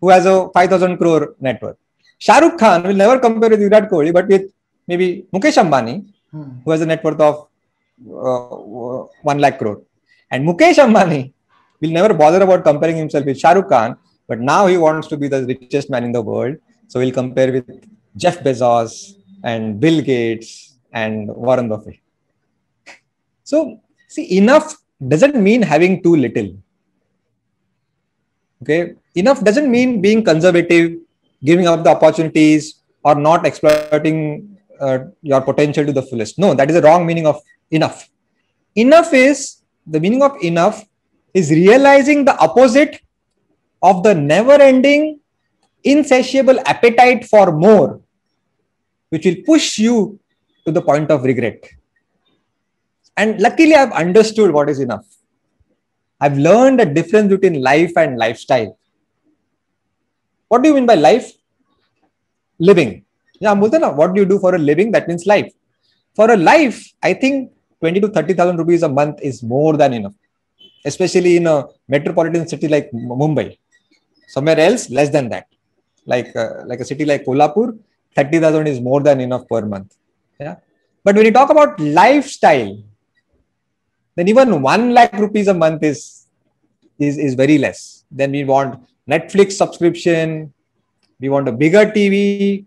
Speaker 2: who has a 5000 crore net worth. Shah Rukh Khan will never compare with Virat Kohli, but with maybe Mukesh Ambani, hmm. who has a net worth of uh, 1 lakh crore. And Mukesh Ambani will never bother about comparing himself with Shah Rukh Khan, but now he wants to be the richest man in the world. So he'll compare with Jeff Bezos and Bill Gates and Warren Buffett. *laughs* So, see, enough doesn't mean having too little. Okay, enough doesn't mean being conservative, giving up the opportunities, or not exploiting uh, your potential to the fullest. No, that is the wrong meaning of enough. Enough is the meaning of enough is realizing the opposite of the never ending, insatiable appetite for more, which will push you to the point of regret. And luckily, I've understood what is enough. I've learned the difference between life and lifestyle. What do you mean by life? Living. Yeah, what do you do for a living? That means life. For a life, I think 20 to 30,000 rupees a month is more than enough, especially in a metropolitan city like Mumbai. Somewhere else, less than that. Like, uh, like a city like Kolhapur, 30,000 is more than enough per month. Yeah. But when you talk about lifestyle, then even 1 lakh rupees a month is, is, is very less. Then we want Netflix subscription, we want a bigger TV.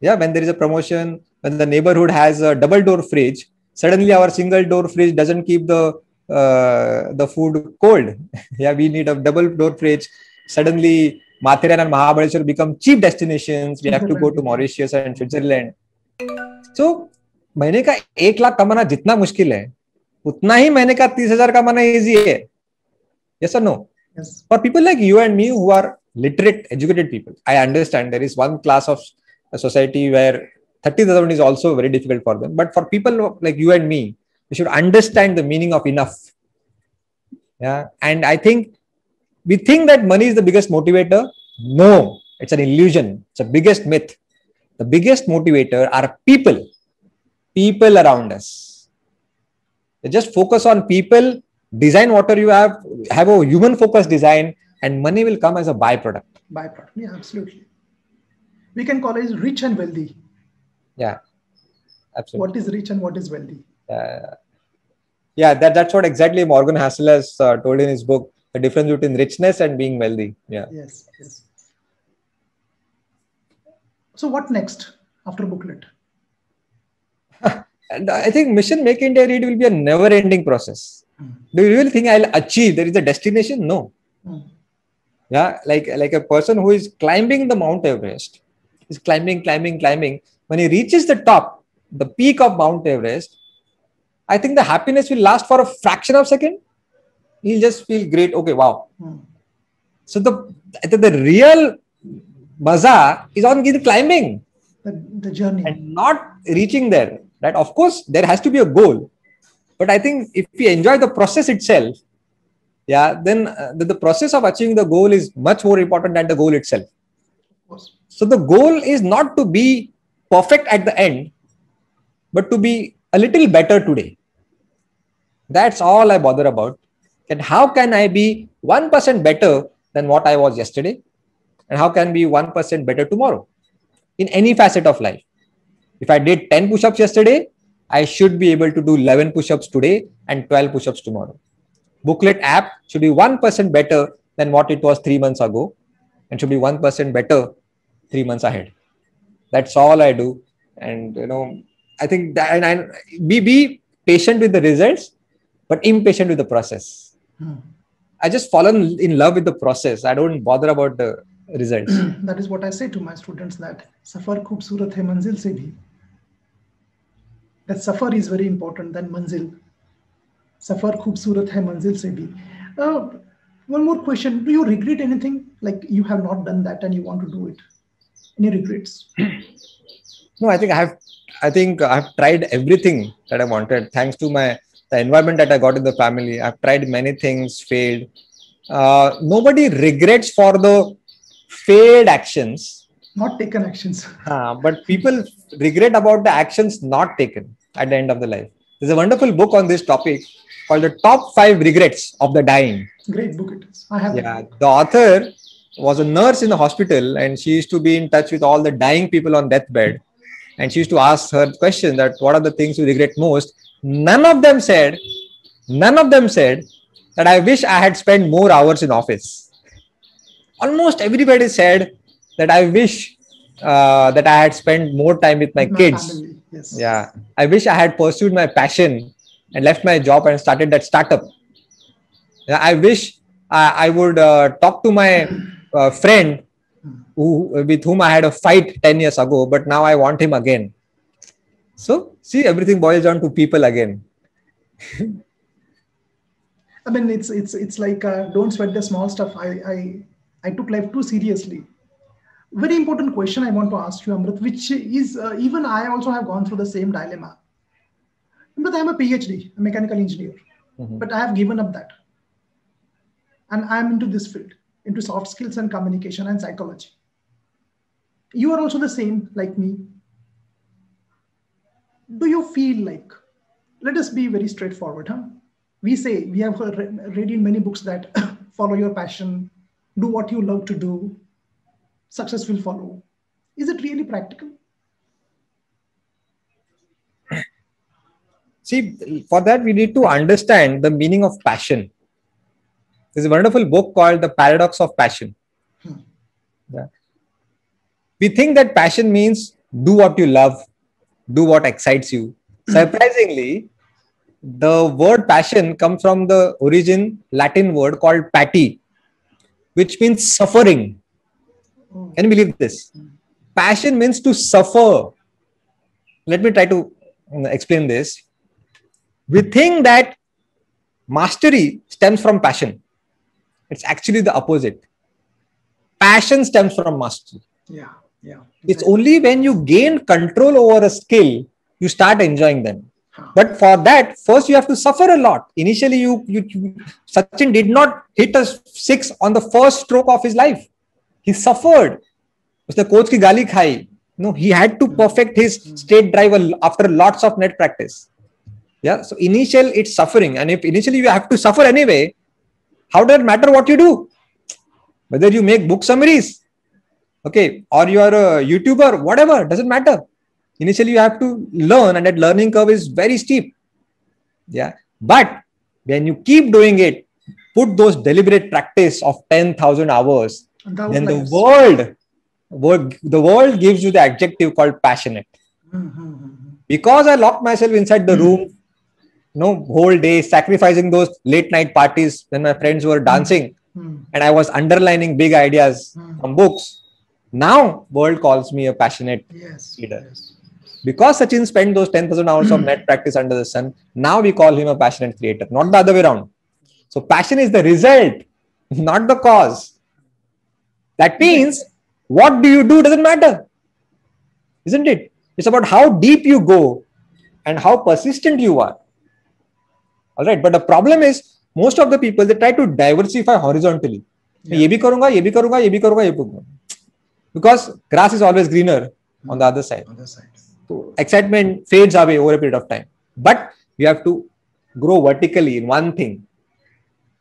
Speaker 2: Yeah, when there is a promotion, when the neighborhood has a double door fridge, suddenly our single door fridge doesn't keep the uh, the food cold. yeah, we need a double door fridge. Suddenly Mathiran and Mahabaleshwar become cheap destinations. We have to go to Mauritius and Switzerland. So महीने का एक लाख कमाना जितना मुश्किल है उतना ही महीने का तीस हज़ार कमाना इजी है yes or no yes. for people like you and me who are literate educated people i understand there is one class of society where 30000 is also very difficult for them but for people like you and me we should understand the meaning of enough yeah and i think we think that money is the biggest motivator. No, it's an illusion. It's the biggest myth. The biggest motivator are people, people around us. They just focus on people, design whatever you have, have a human focused design, and money will come as a byproduct.
Speaker 1: Byproduct, yeah, absolutely. We can call it rich and wealthy.
Speaker 2: Yeah, absolutely.
Speaker 1: What is rich and what is wealthy?
Speaker 2: Uh, yeah, that, that's what exactly Morgan Housel has uh, told in his book the difference between richness and being wealthy yeah
Speaker 1: yes yes so what next after booklet *laughs*
Speaker 2: and i think mission make india read will be a never ending process. Do you really think i'll achieve there is a destination no mm. yeah like like a person who is climbing the mount everest is climbing climbing climbing when he reaches the top the peak of mount everest i think the happiness will last for a fraction of a second he'll just feel great. Okay, wow. Hmm. So the the real baza is on the climbing.
Speaker 1: The, the journey.
Speaker 2: And not reaching there. right? Of course, there has to be a goal, but I think if we enjoy the process itself, yeah, then uh, the, the process of achieving the goal is much more important than the goal itself. So the goal is not to be perfect at the end, but to be a little better today. That's all I bother about. And how can I be 1% better than what I was yesterday? And how can be 1% better tomorrow in any facet of life? If I did 10 push ups yesterday, I should be able to do 11 push ups today and 12 push ups tomorrow. Booklet app should be 1% better than what it was three months ago and should be 1% better three months ahead. That's all I do. And, you know, I think that, and I, be, be patient with the results, but impatient with the process. Hmm. I just fallen in love with the process. I don't bother about the results. *clears throat*
Speaker 1: that is what I say to my students that safar khubsurat hai manzil se bhi. That safar is very important than manzil. Safar khubsurat hai manzil se bhi. Uh, one more question. Do you regret anything? Like you have not done that and you want to do it? Any regrets? *clears throat*
Speaker 2: no, I think I have I think I've tried everything that I wanted. Thanks to my the environment that I got in the family, I've tried many things, failed. Uh, nobody regrets for the failed actions,
Speaker 1: not taken actions.
Speaker 2: Uh, *laughs* but people regret about the actions not taken at the end of the life. There's a wonderful book on this topic called "The Top Five Regrets of the Dying."
Speaker 1: Great book it is. I have.
Speaker 2: Yeah, the author was a nurse in the hospital, and she used to be in touch with all the dying people on deathbed and she used to ask her question that what are the things you regret most none of them said none of them said that i wish i had spent more hours in office almost everybody said that i wish uh, that i had spent more time with my, my kids yes. yeah i wish i had pursued my passion and left my job and started that startup yeah, i wish i, I would uh, talk to my uh, friend who, with whom I had a fight 10 years ago, but now I want him again. So, see, everything boils down to people again. *laughs*
Speaker 1: I mean, it's it's it's like uh, don't sweat the small stuff. I I I took life too seriously. Very important question I want to ask you, Amrit, which is uh, even I also have gone through the same dilemma. But I'm a PhD, a mechanical engineer, mm-hmm. but I have given up that, and I'm into this field, into soft skills and communication and psychology you are also the same like me do you feel like let us be very straightforward huh we say we have read in many books that *coughs* follow your passion do what you love to do success will follow is it really practical *clears throat*
Speaker 2: see for that we need to understand the meaning of passion there's a wonderful book called the paradox of passion hmm. yeah we think that passion means do what you love, do what excites you. Surprisingly, the word passion comes from the origin Latin word called pati, which means suffering. Can you believe this? Passion means to suffer. Let me try to explain this. We think that mastery stems from passion. It's actually the opposite. Passion stems from mastery.
Speaker 1: Yeah. Yeah.
Speaker 2: It's only when you gain control over a skill, you start enjoying them. But for that, first you have to suffer a lot. Initially, you, you, you Sachin did not hit a six on the first stroke of his life. He suffered. the coach ki gali khai. No, he had to perfect his straight drive after lots of net practice. Yeah. So initial it's suffering, and if initially you have to suffer anyway, how does it matter what you do? Whether you make book summaries, okay or you are a youtuber whatever doesn't matter initially you have to learn and that learning curve is very steep yeah but when you keep doing it put those deliberate practice of 10000 hours then the world, world the world gives you the adjective called passionate mm-hmm. because i locked myself inside the room you know whole day sacrificing those late night parties when my friends were dancing mm-hmm. and i was underlining big ideas mm-hmm. from books now, world calls me a passionate yes, leader. Yes. Because Sachin spent those 10,000 hours of net practice under the sun, now we call him a passionate creator, not the other way around. So, passion is the result, not the cause. That means what do you do doesn't matter, isn't it? It's about how deep you go and how persistent you are. All right, but the problem is most of the people they try to diversify horizontally.
Speaker 1: Yeah.
Speaker 2: ये भी करूंगा, ये भी करूंगा, ये भी करूंगा, ये Because grass is always greener on the other side.
Speaker 1: Other side.
Speaker 2: So excitement fades away over a period of time. But you have to grow vertically in one thing.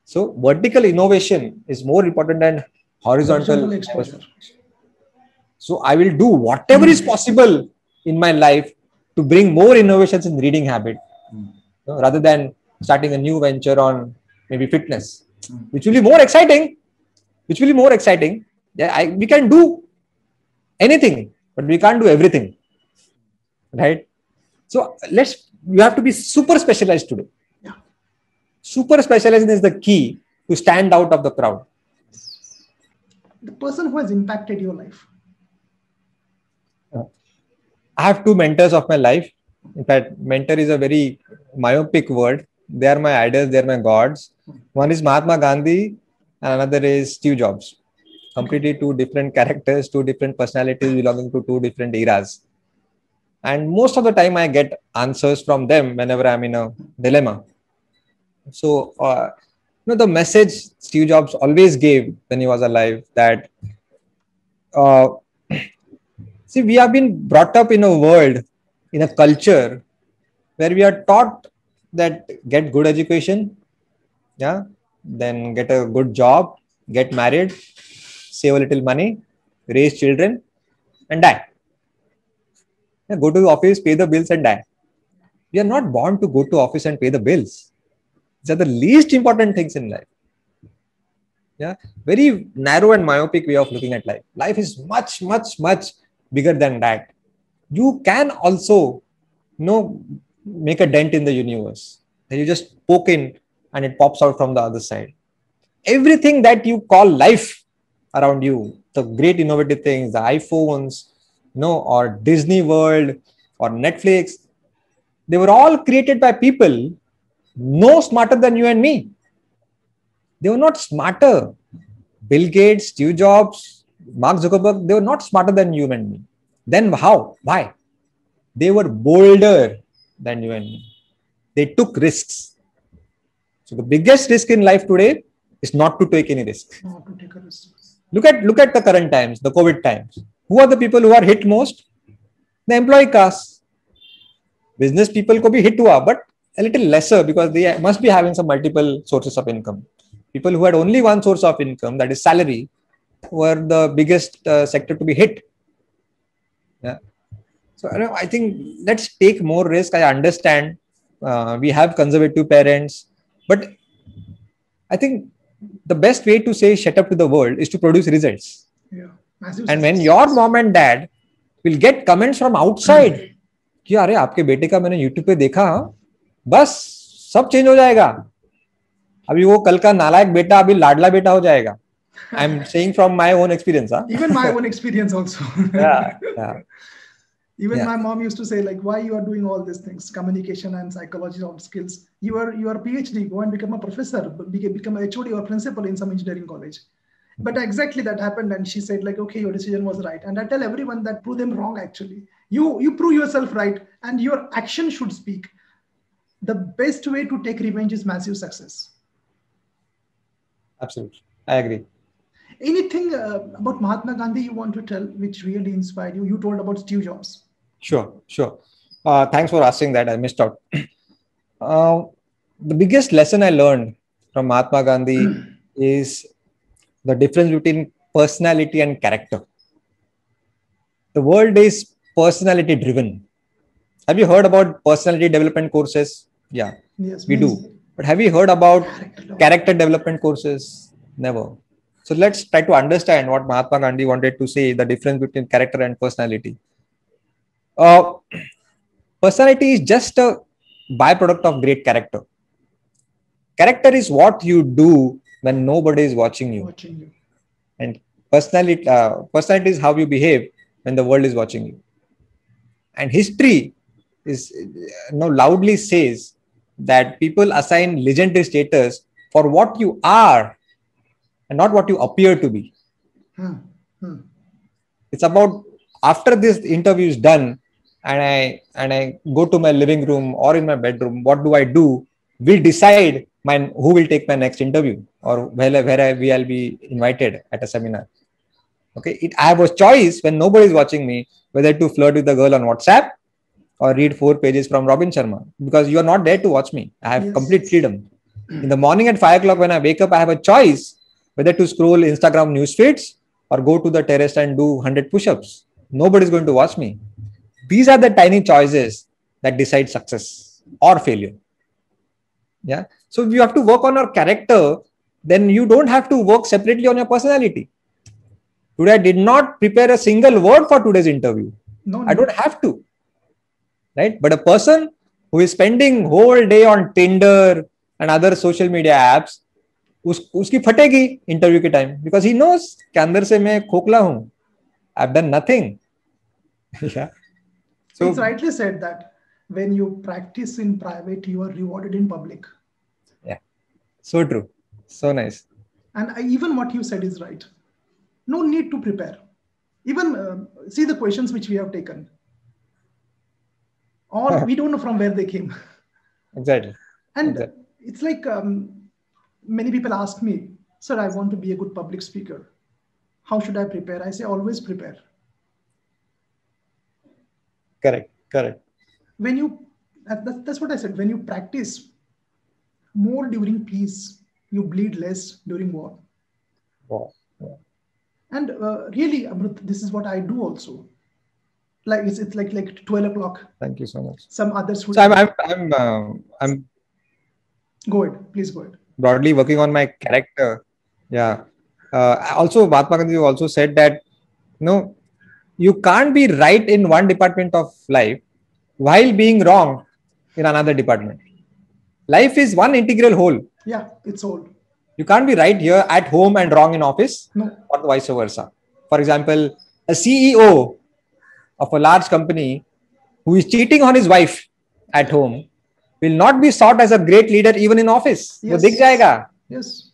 Speaker 2: So vertical innovation is more important than horizontal
Speaker 1: Horizontal exposure.
Speaker 2: so i will do whatever is possible in my life to bring more innovations in reading habit
Speaker 3: Mm.
Speaker 2: rather than starting a new venture on maybe fitness
Speaker 3: Mm.
Speaker 2: which will be more exciting which will be more exciting yeah I, we can do anything but we can't do everything right so let's you have to be super specialized today
Speaker 1: Yeah.
Speaker 2: super specialization is the key to stand out of the crowd
Speaker 1: The person who has impacted your life.
Speaker 2: I have two mentors of my life. In fact, mentor is a very myopic word. They are my idols, they are my gods. One is Mahatma Gandhi, and another is Steve Jobs. Completely two different characters, two different personalities belonging to two different eras. And most of the time, I get answers from them whenever I'm in a dilemma. So, uh, you know, the message Steve Jobs always gave when he was alive that uh, *clears throat* See, we have been brought up in a world, in a culture where we are taught that get good education, yeah, then get a good job, get married, save a little money, raise children, and die. Yeah, go to the office, pay the bills, and die. We are not born to go to office and pay the bills. These are the least important things in life. Yeah, very narrow and myopic way of looking at life. Life is much, much, much bigger than that you can also you know make a dent in the universe you just poke in and it pops out from the other side everything that you call life around you the great innovative things the iphones you know or disney world or netflix they were all created by people no smarter than you and me they were not smarter bill gates steve jobs Mark Zuckerberg, they were not smarter than you and me. Then how? Why? They were bolder than you and me. They took risks. So the biggest risk in life today is not to take any risk.
Speaker 1: Not to take a risk.
Speaker 2: Look at look at the current times, the COVID times. Who are the people who are hit most? The employee class. Business people could be hit hua, but a little lesser because they must be having some multiple sources of income. People who had only one source of income, that is salary, were the biggest uh, sector to be hit. Yeah. So I, know, I think let's take more risk. I understand uh, we have conservative parents, but I think the best way to say shut up to the world is to produce results.
Speaker 1: Yeah. Massive
Speaker 2: And when
Speaker 1: success.
Speaker 2: your mom and dad will get comments from outside कि अरे आपके बेटे का मैंने YouTube पे देखा बस सब चेंज हो जाएगा अभी वो कल का नालायक बेटा अभी लाडला बेटा हो जाएगा I am saying from my own experience
Speaker 1: Even my own experience also.
Speaker 2: yeah yeah
Speaker 1: Even
Speaker 2: Yeah. *laughs*
Speaker 1: my mom used to say, like, why you are doing all these things, communication and psychology of skills. You are you are PhD, go and become a professor, b- become, become a HOD or principal in some engineering college. But exactly that happened, and she said, like, okay, your decision was right. And I tell everyone that prove them wrong. Actually, you you prove yourself right, and your action should speak. The best way to take revenge is massive success.
Speaker 2: absolutely i agree
Speaker 1: Anything uh, about Mahatma Gandhi you want to tell, which really inspired you? You told about Steve Jobs.
Speaker 2: Sure, sure. Uh, thanks for asking that. I missed out. *clears throat* Uh, the biggest lesson I learned from Mahatma Gandhi *clears throat* is the difference between personality and character. The world is personality driven. Have you heard about personality development courses? Yeah,
Speaker 1: Yes,
Speaker 2: we do. But have you heard about
Speaker 1: character development.
Speaker 2: courses? Never. So let's try to understand what Mahatma Gandhi wanted to say the difference between character and personality. Uh, personality is just a byproduct of great character. Character is what you do when nobody is watching you,
Speaker 1: Watching you.
Speaker 2: and personality, uh, personality is how you behave when the world is watching you. And history is uh, now loudly says that people assign legendary status for what you are and not what you appear to be.
Speaker 1: Hmm. Hmm.
Speaker 2: It's about after this interview is done, and I and I go to my living room or in my bedroom, what do I do? We decide my who will take my next interview or where, where I will be invited at a seminar. Okay, it, I have a choice when nobody is watching me whether to flirt with the girl on WhatsApp or read four pages from Robin Sharma because you are not there to watch me. I have yes. complete freedom. In the morning at five o'clock when I wake up, I have a choice whether to scroll Instagram news feeds or go to the terrace and do 100 push-ups. Nobody's going to watch me. These are the tiny choices that decide success or failure. Yeah. So if you have to work on your character, then you don't have to work separately on your personality. Today I did not prepare a single word for today's interview. No, no. I don't have to Right. But a person who is spending whole day on Tinder and other social media apps उस उसकी फटेगी interview के time because he knows के अंदर से मैं खोखला हूं आई done nothing
Speaker 1: so it's rightly said that when you practice in private you are rewarded in public
Speaker 2: yeah so true so nice
Speaker 1: and I, even what you said is right no need to prepare even uh, see the questions which we have taken or we don't know from where they came
Speaker 2: exactly
Speaker 1: and
Speaker 2: exactly.
Speaker 1: it's like um, many people ask me, Sir, I want to be a good public speaker. How should I prepare? I say, always prepare.
Speaker 2: Correct, correct.
Speaker 1: When you, that, that's what I said, when you practice more during peace, you bleed less during war.
Speaker 2: Wow. Yeah.
Speaker 1: And uh, really, Amrit, this is what I do also. Like it's, it's like like 12 o'clock.
Speaker 2: Thank you so much.
Speaker 1: Some others.
Speaker 2: So I'm I'm I'm, uh, I'm.
Speaker 1: Go ahead, please go ahead
Speaker 2: broadly working on my character. Yeah. Uh, also, Mahatma Gandhi also said that you know you can't be right in one department of life while being wrong in another department. Life is one integral whole.
Speaker 1: Yeah, it's all.
Speaker 2: You can't be right here at home and wrong in office,
Speaker 1: no.
Speaker 2: or vice versa. For example, a CEO of a large company who is cheating on his wife at home will not be sought as a great leader even in office. Yes. So, yes.
Speaker 1: yes.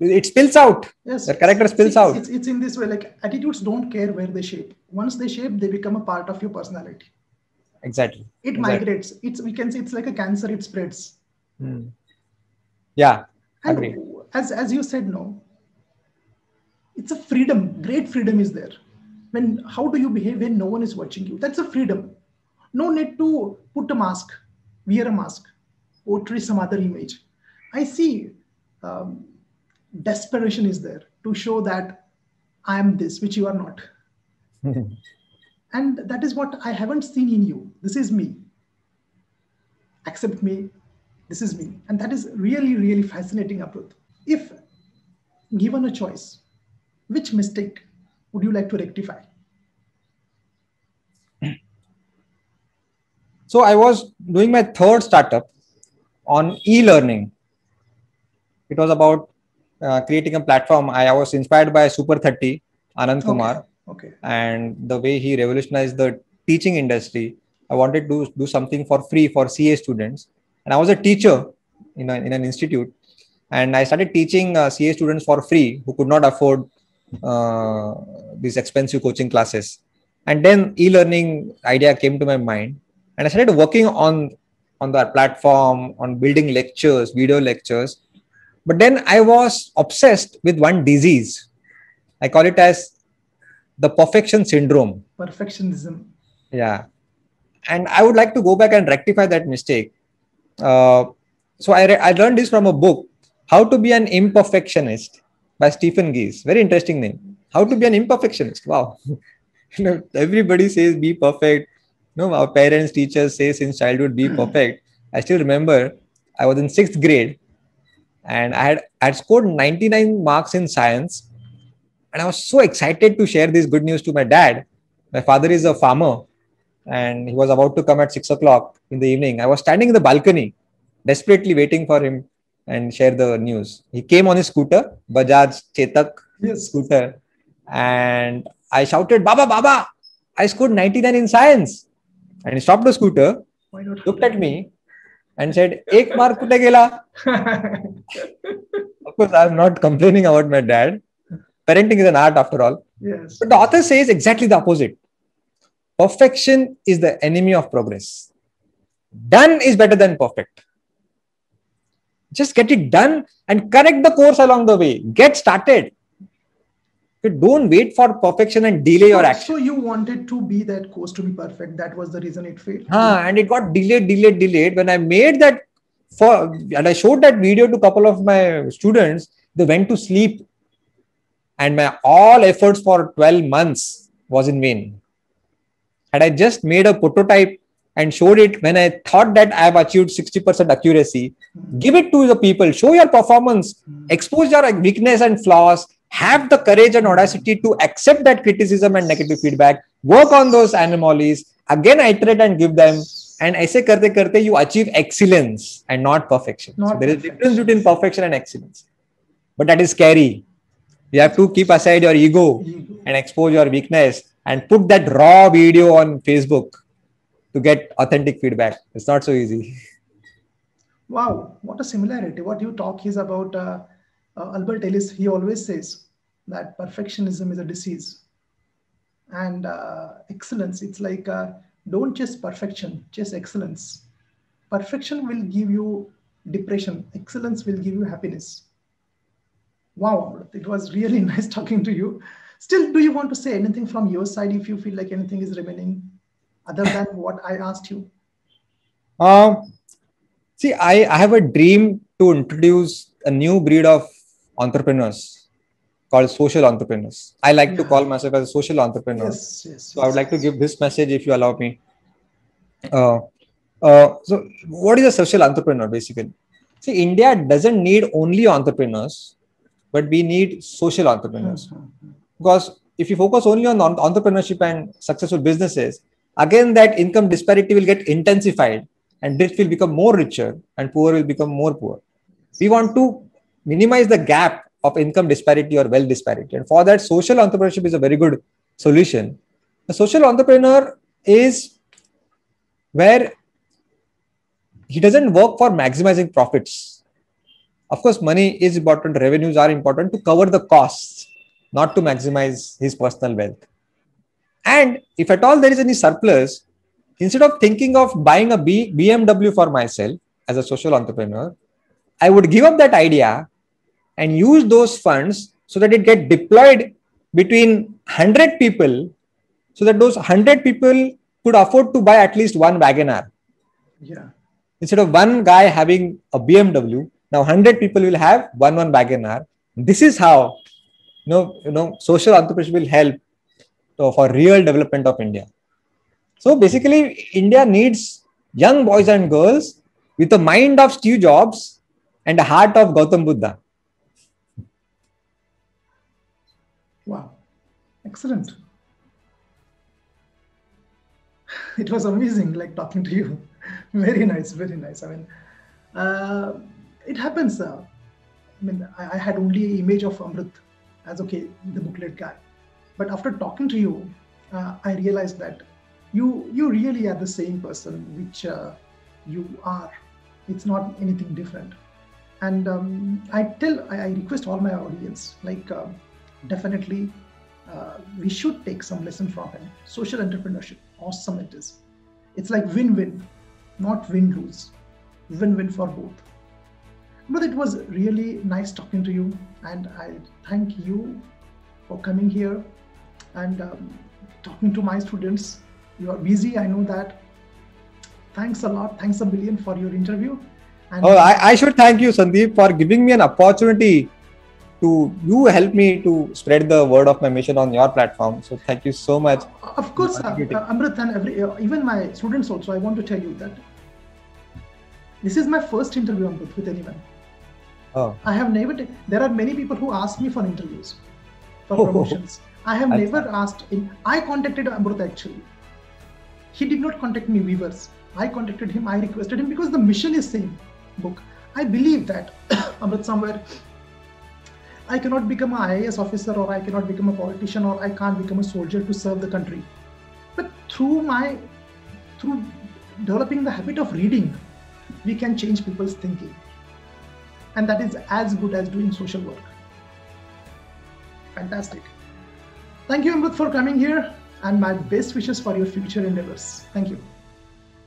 Speaker 2: It spills out.
Speaker 1: Yes.
Speaker 2: The character spills
Speaker 1: it's,
Speaker 2: out.
Speaker 1: It's, it's in this way like attitudes don't care where they shape. Once they shape, they become a part of your personality.
Speaker 2: Exactly.
Speaker 1: It
Speaker 2: exactly.
Speaker 1: migrates. It's we can say it's like a cancer, it spreads.
Speaker 2: Hmm. Yeah.
Speaker 1: And agree. as as you said, no. It's a freedom. Great freedom is there. When how do you behave when no one is watching you? That's a freedom. No need to put a mask wear a mask, portray some other image. I see um, desperation is there to show that I am this, which you are not. *laughs* and that is what I haven't seen in you. This is me. Accept me. This is me. And that is really, really fascinating, Amrut. If given a choice, which mistake would you like to rectify?
Speaker 2: So I was doing my third startup on e-learning. It was about uh, creating a platform. I, I, was inspired by Super 30, Anand okay. Kumar,
Speaker 1: okay.
Speaker 2: and the way he revolutionized the teaching industry. I wanted to do something for free for CA students. And I was a teacher in, a, in an institute. And I started teaching uh, CA students for free who could not afford uh, these expensive coaching classes. And then e-learning idea came to my mind. And i started working on on that platform on building lectures video lectures. But then i was obsessed with one disease. I call it as the perfection syndrome.
Speaker 1: Perfectionism.
Speaker 2: Yeah. And i would like to go back and rectify that mistake. Uh, so I, re- I learned this from a book how to be an imperfectionist by Stephen Guise very interesting name how to be an imperfectionist wow *laughs* you know everybody says be perfect no, our parents, teachers say since childhood be *clears throat* perfect. I still remember I was in sixth grade and I had I had scored 99 marks in science. And I was so excited to share this good news to my dad. My father is a farmer and he was about to come at six o'clock in the evening. I was standing in the balcony, desperately waiting for him and share the news. He came on his scooter, Bajaj Chetak yes. scooter, and I shouted, Baba, Baba, I scored 99 in science and he stopped the scooter, looked at me, and said, Ek mark kute gela. *laughs* of course, I'm not complaining about my dad. Parenting is an art after all.
Speaker 1: Yes.
Speaker 2: But the author says exactly the opposite. perfection is the enemy of progress. Done is better than perfect. Just get it done and correct the course along the way. Get started. Don't wait for perfection and delay your action.
Speaker 1: So you wanted to be that course to be perfect. That was the reason it failed.
Speaker 2: Huh, and it got delayed, delayed, delayed. When I made that for and I showed that video to a couple of my students, they went to sleep. And my all efforts for 12 months was in vain. Had I just made a prototype and showed it when I thought that I have achieved 60% accuracy, give it to the people, show your performance, expose your weakness and flaws, have the courage and audacity to accept that criticism and negative feedback, work on those anomalies, again iterate and give them. And I say karte karte, you achieve excellence and not perfection. Not so there is a difference between perfection and excellence. But that is scary. You have to keep aside your ego. and expose your weakness and put that raw video on Facebook to get authentic feedback. It's not so easy.
Speaker 1: Wow, what a similarity. What you talk is about uh, uh, Albert Ellis. He always says that perfectionism is a disease, and uh, excellence. It's like uh, don't chase perfection, chase excellence. Perfection will give you depression. Excellence will give you happiness. Wow, it was really *laughs* nice talking to you. Still, do you want to say anything from your side if you feel like anything is remaining? Other than what I asked you?
Speaker 2: Um, see, I, I have a dream to introduce a new breed of entrepreneurs called social entrepreneurs. I like yeah. to call myself as a social entrepreneur. Yes, yes, so yes, I would like to give this message if you allow me. Uh, uh, so, what is a social entrepreneur basically? See, India doesn't need only entrepreneurs, but we need social entrepreneurs. Mm-hmm. Because if you focus only on entrepreneurship and successful businesses, again that income disparity will get intensified and rich will become more richer and poor will become more poor. We want to minimize the gap of income disparity or wealth disparity. And for that social entrepreneurship is a very good solution. A social entrepreneur is where he doesn't work for maximizing profits. Of course money is important revenues are important to cover the costs not to maximize his personal wealth and if at all there is any surplus, instead of thinking of buying a B- BMW for myself as a social entrepreneur, I would give up that idea and use those funds so that it get deployed between 100 people so that those 100 people could afford to buy at least one Wagon R.
Speaker 1: Yeah.
Speaker 2: Instead of one guy having a BMW, now 100 people will have one one Wagon R. This is how you know, you know social entrepreneurship will help for real development of India. So basically, India needs young boys and girls with the mind of Steve Jobs and the heart of Gautam Buddha.
Speaker 1: Wow, excellent. *laughs* It was amazing, like talking to you. *laughs* very nice, very nice. I mean, uh, it happens. Uh, I mean, I, I had only image of Amrit as okay, the booklet guy but after talking to you, uh, I realized that you you really are the same person which uh, you are. It's not anything different. And um, I tell, I, request all my audience, like uh, definitely, we should take some lesson from him. Social entrepreneurship, awesome it is. It's like win-win, not win-lose. Win-win for both. But it was really nice talking to you, and I thank you for coming here and um, talking to my students. You are busy, I know that. Thanks a lot. Thanks a billion for your interview.
Speaker 2: And oh, I, I should thank you, Sandeep, for giving me an opportunity to you help me to spread the word of my mission on your platform. So thank you so much.
Speaker 1: Of course, uh, uh, Amrit and every, uh, even my students also, I want to tell you that this is my first interview Amrit, with anyone. Oh. I have never. There are many people who ask me for interviews, for oh. I have never asked in I contacted Amrut actually. He did not contact me viewers. I contacted him, I requested him because the mission is same book. I believe that *coughs* Amrut somewhere I cannot become an IAS officer or I cannot become a politician or I can't become a soldier to serve the country. But through my through developing the habit of reading, we can change people's thinking. And that is as good as doing social work. Fantastic. Thank you, Amrit, for coming here. and my best wishes for your future endeavors. Thank you.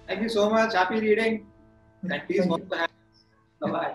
Speaker 2: Thank you so much. Happy reading. And please
Speaker 1: Thank
Speaker 2: the Bye bye.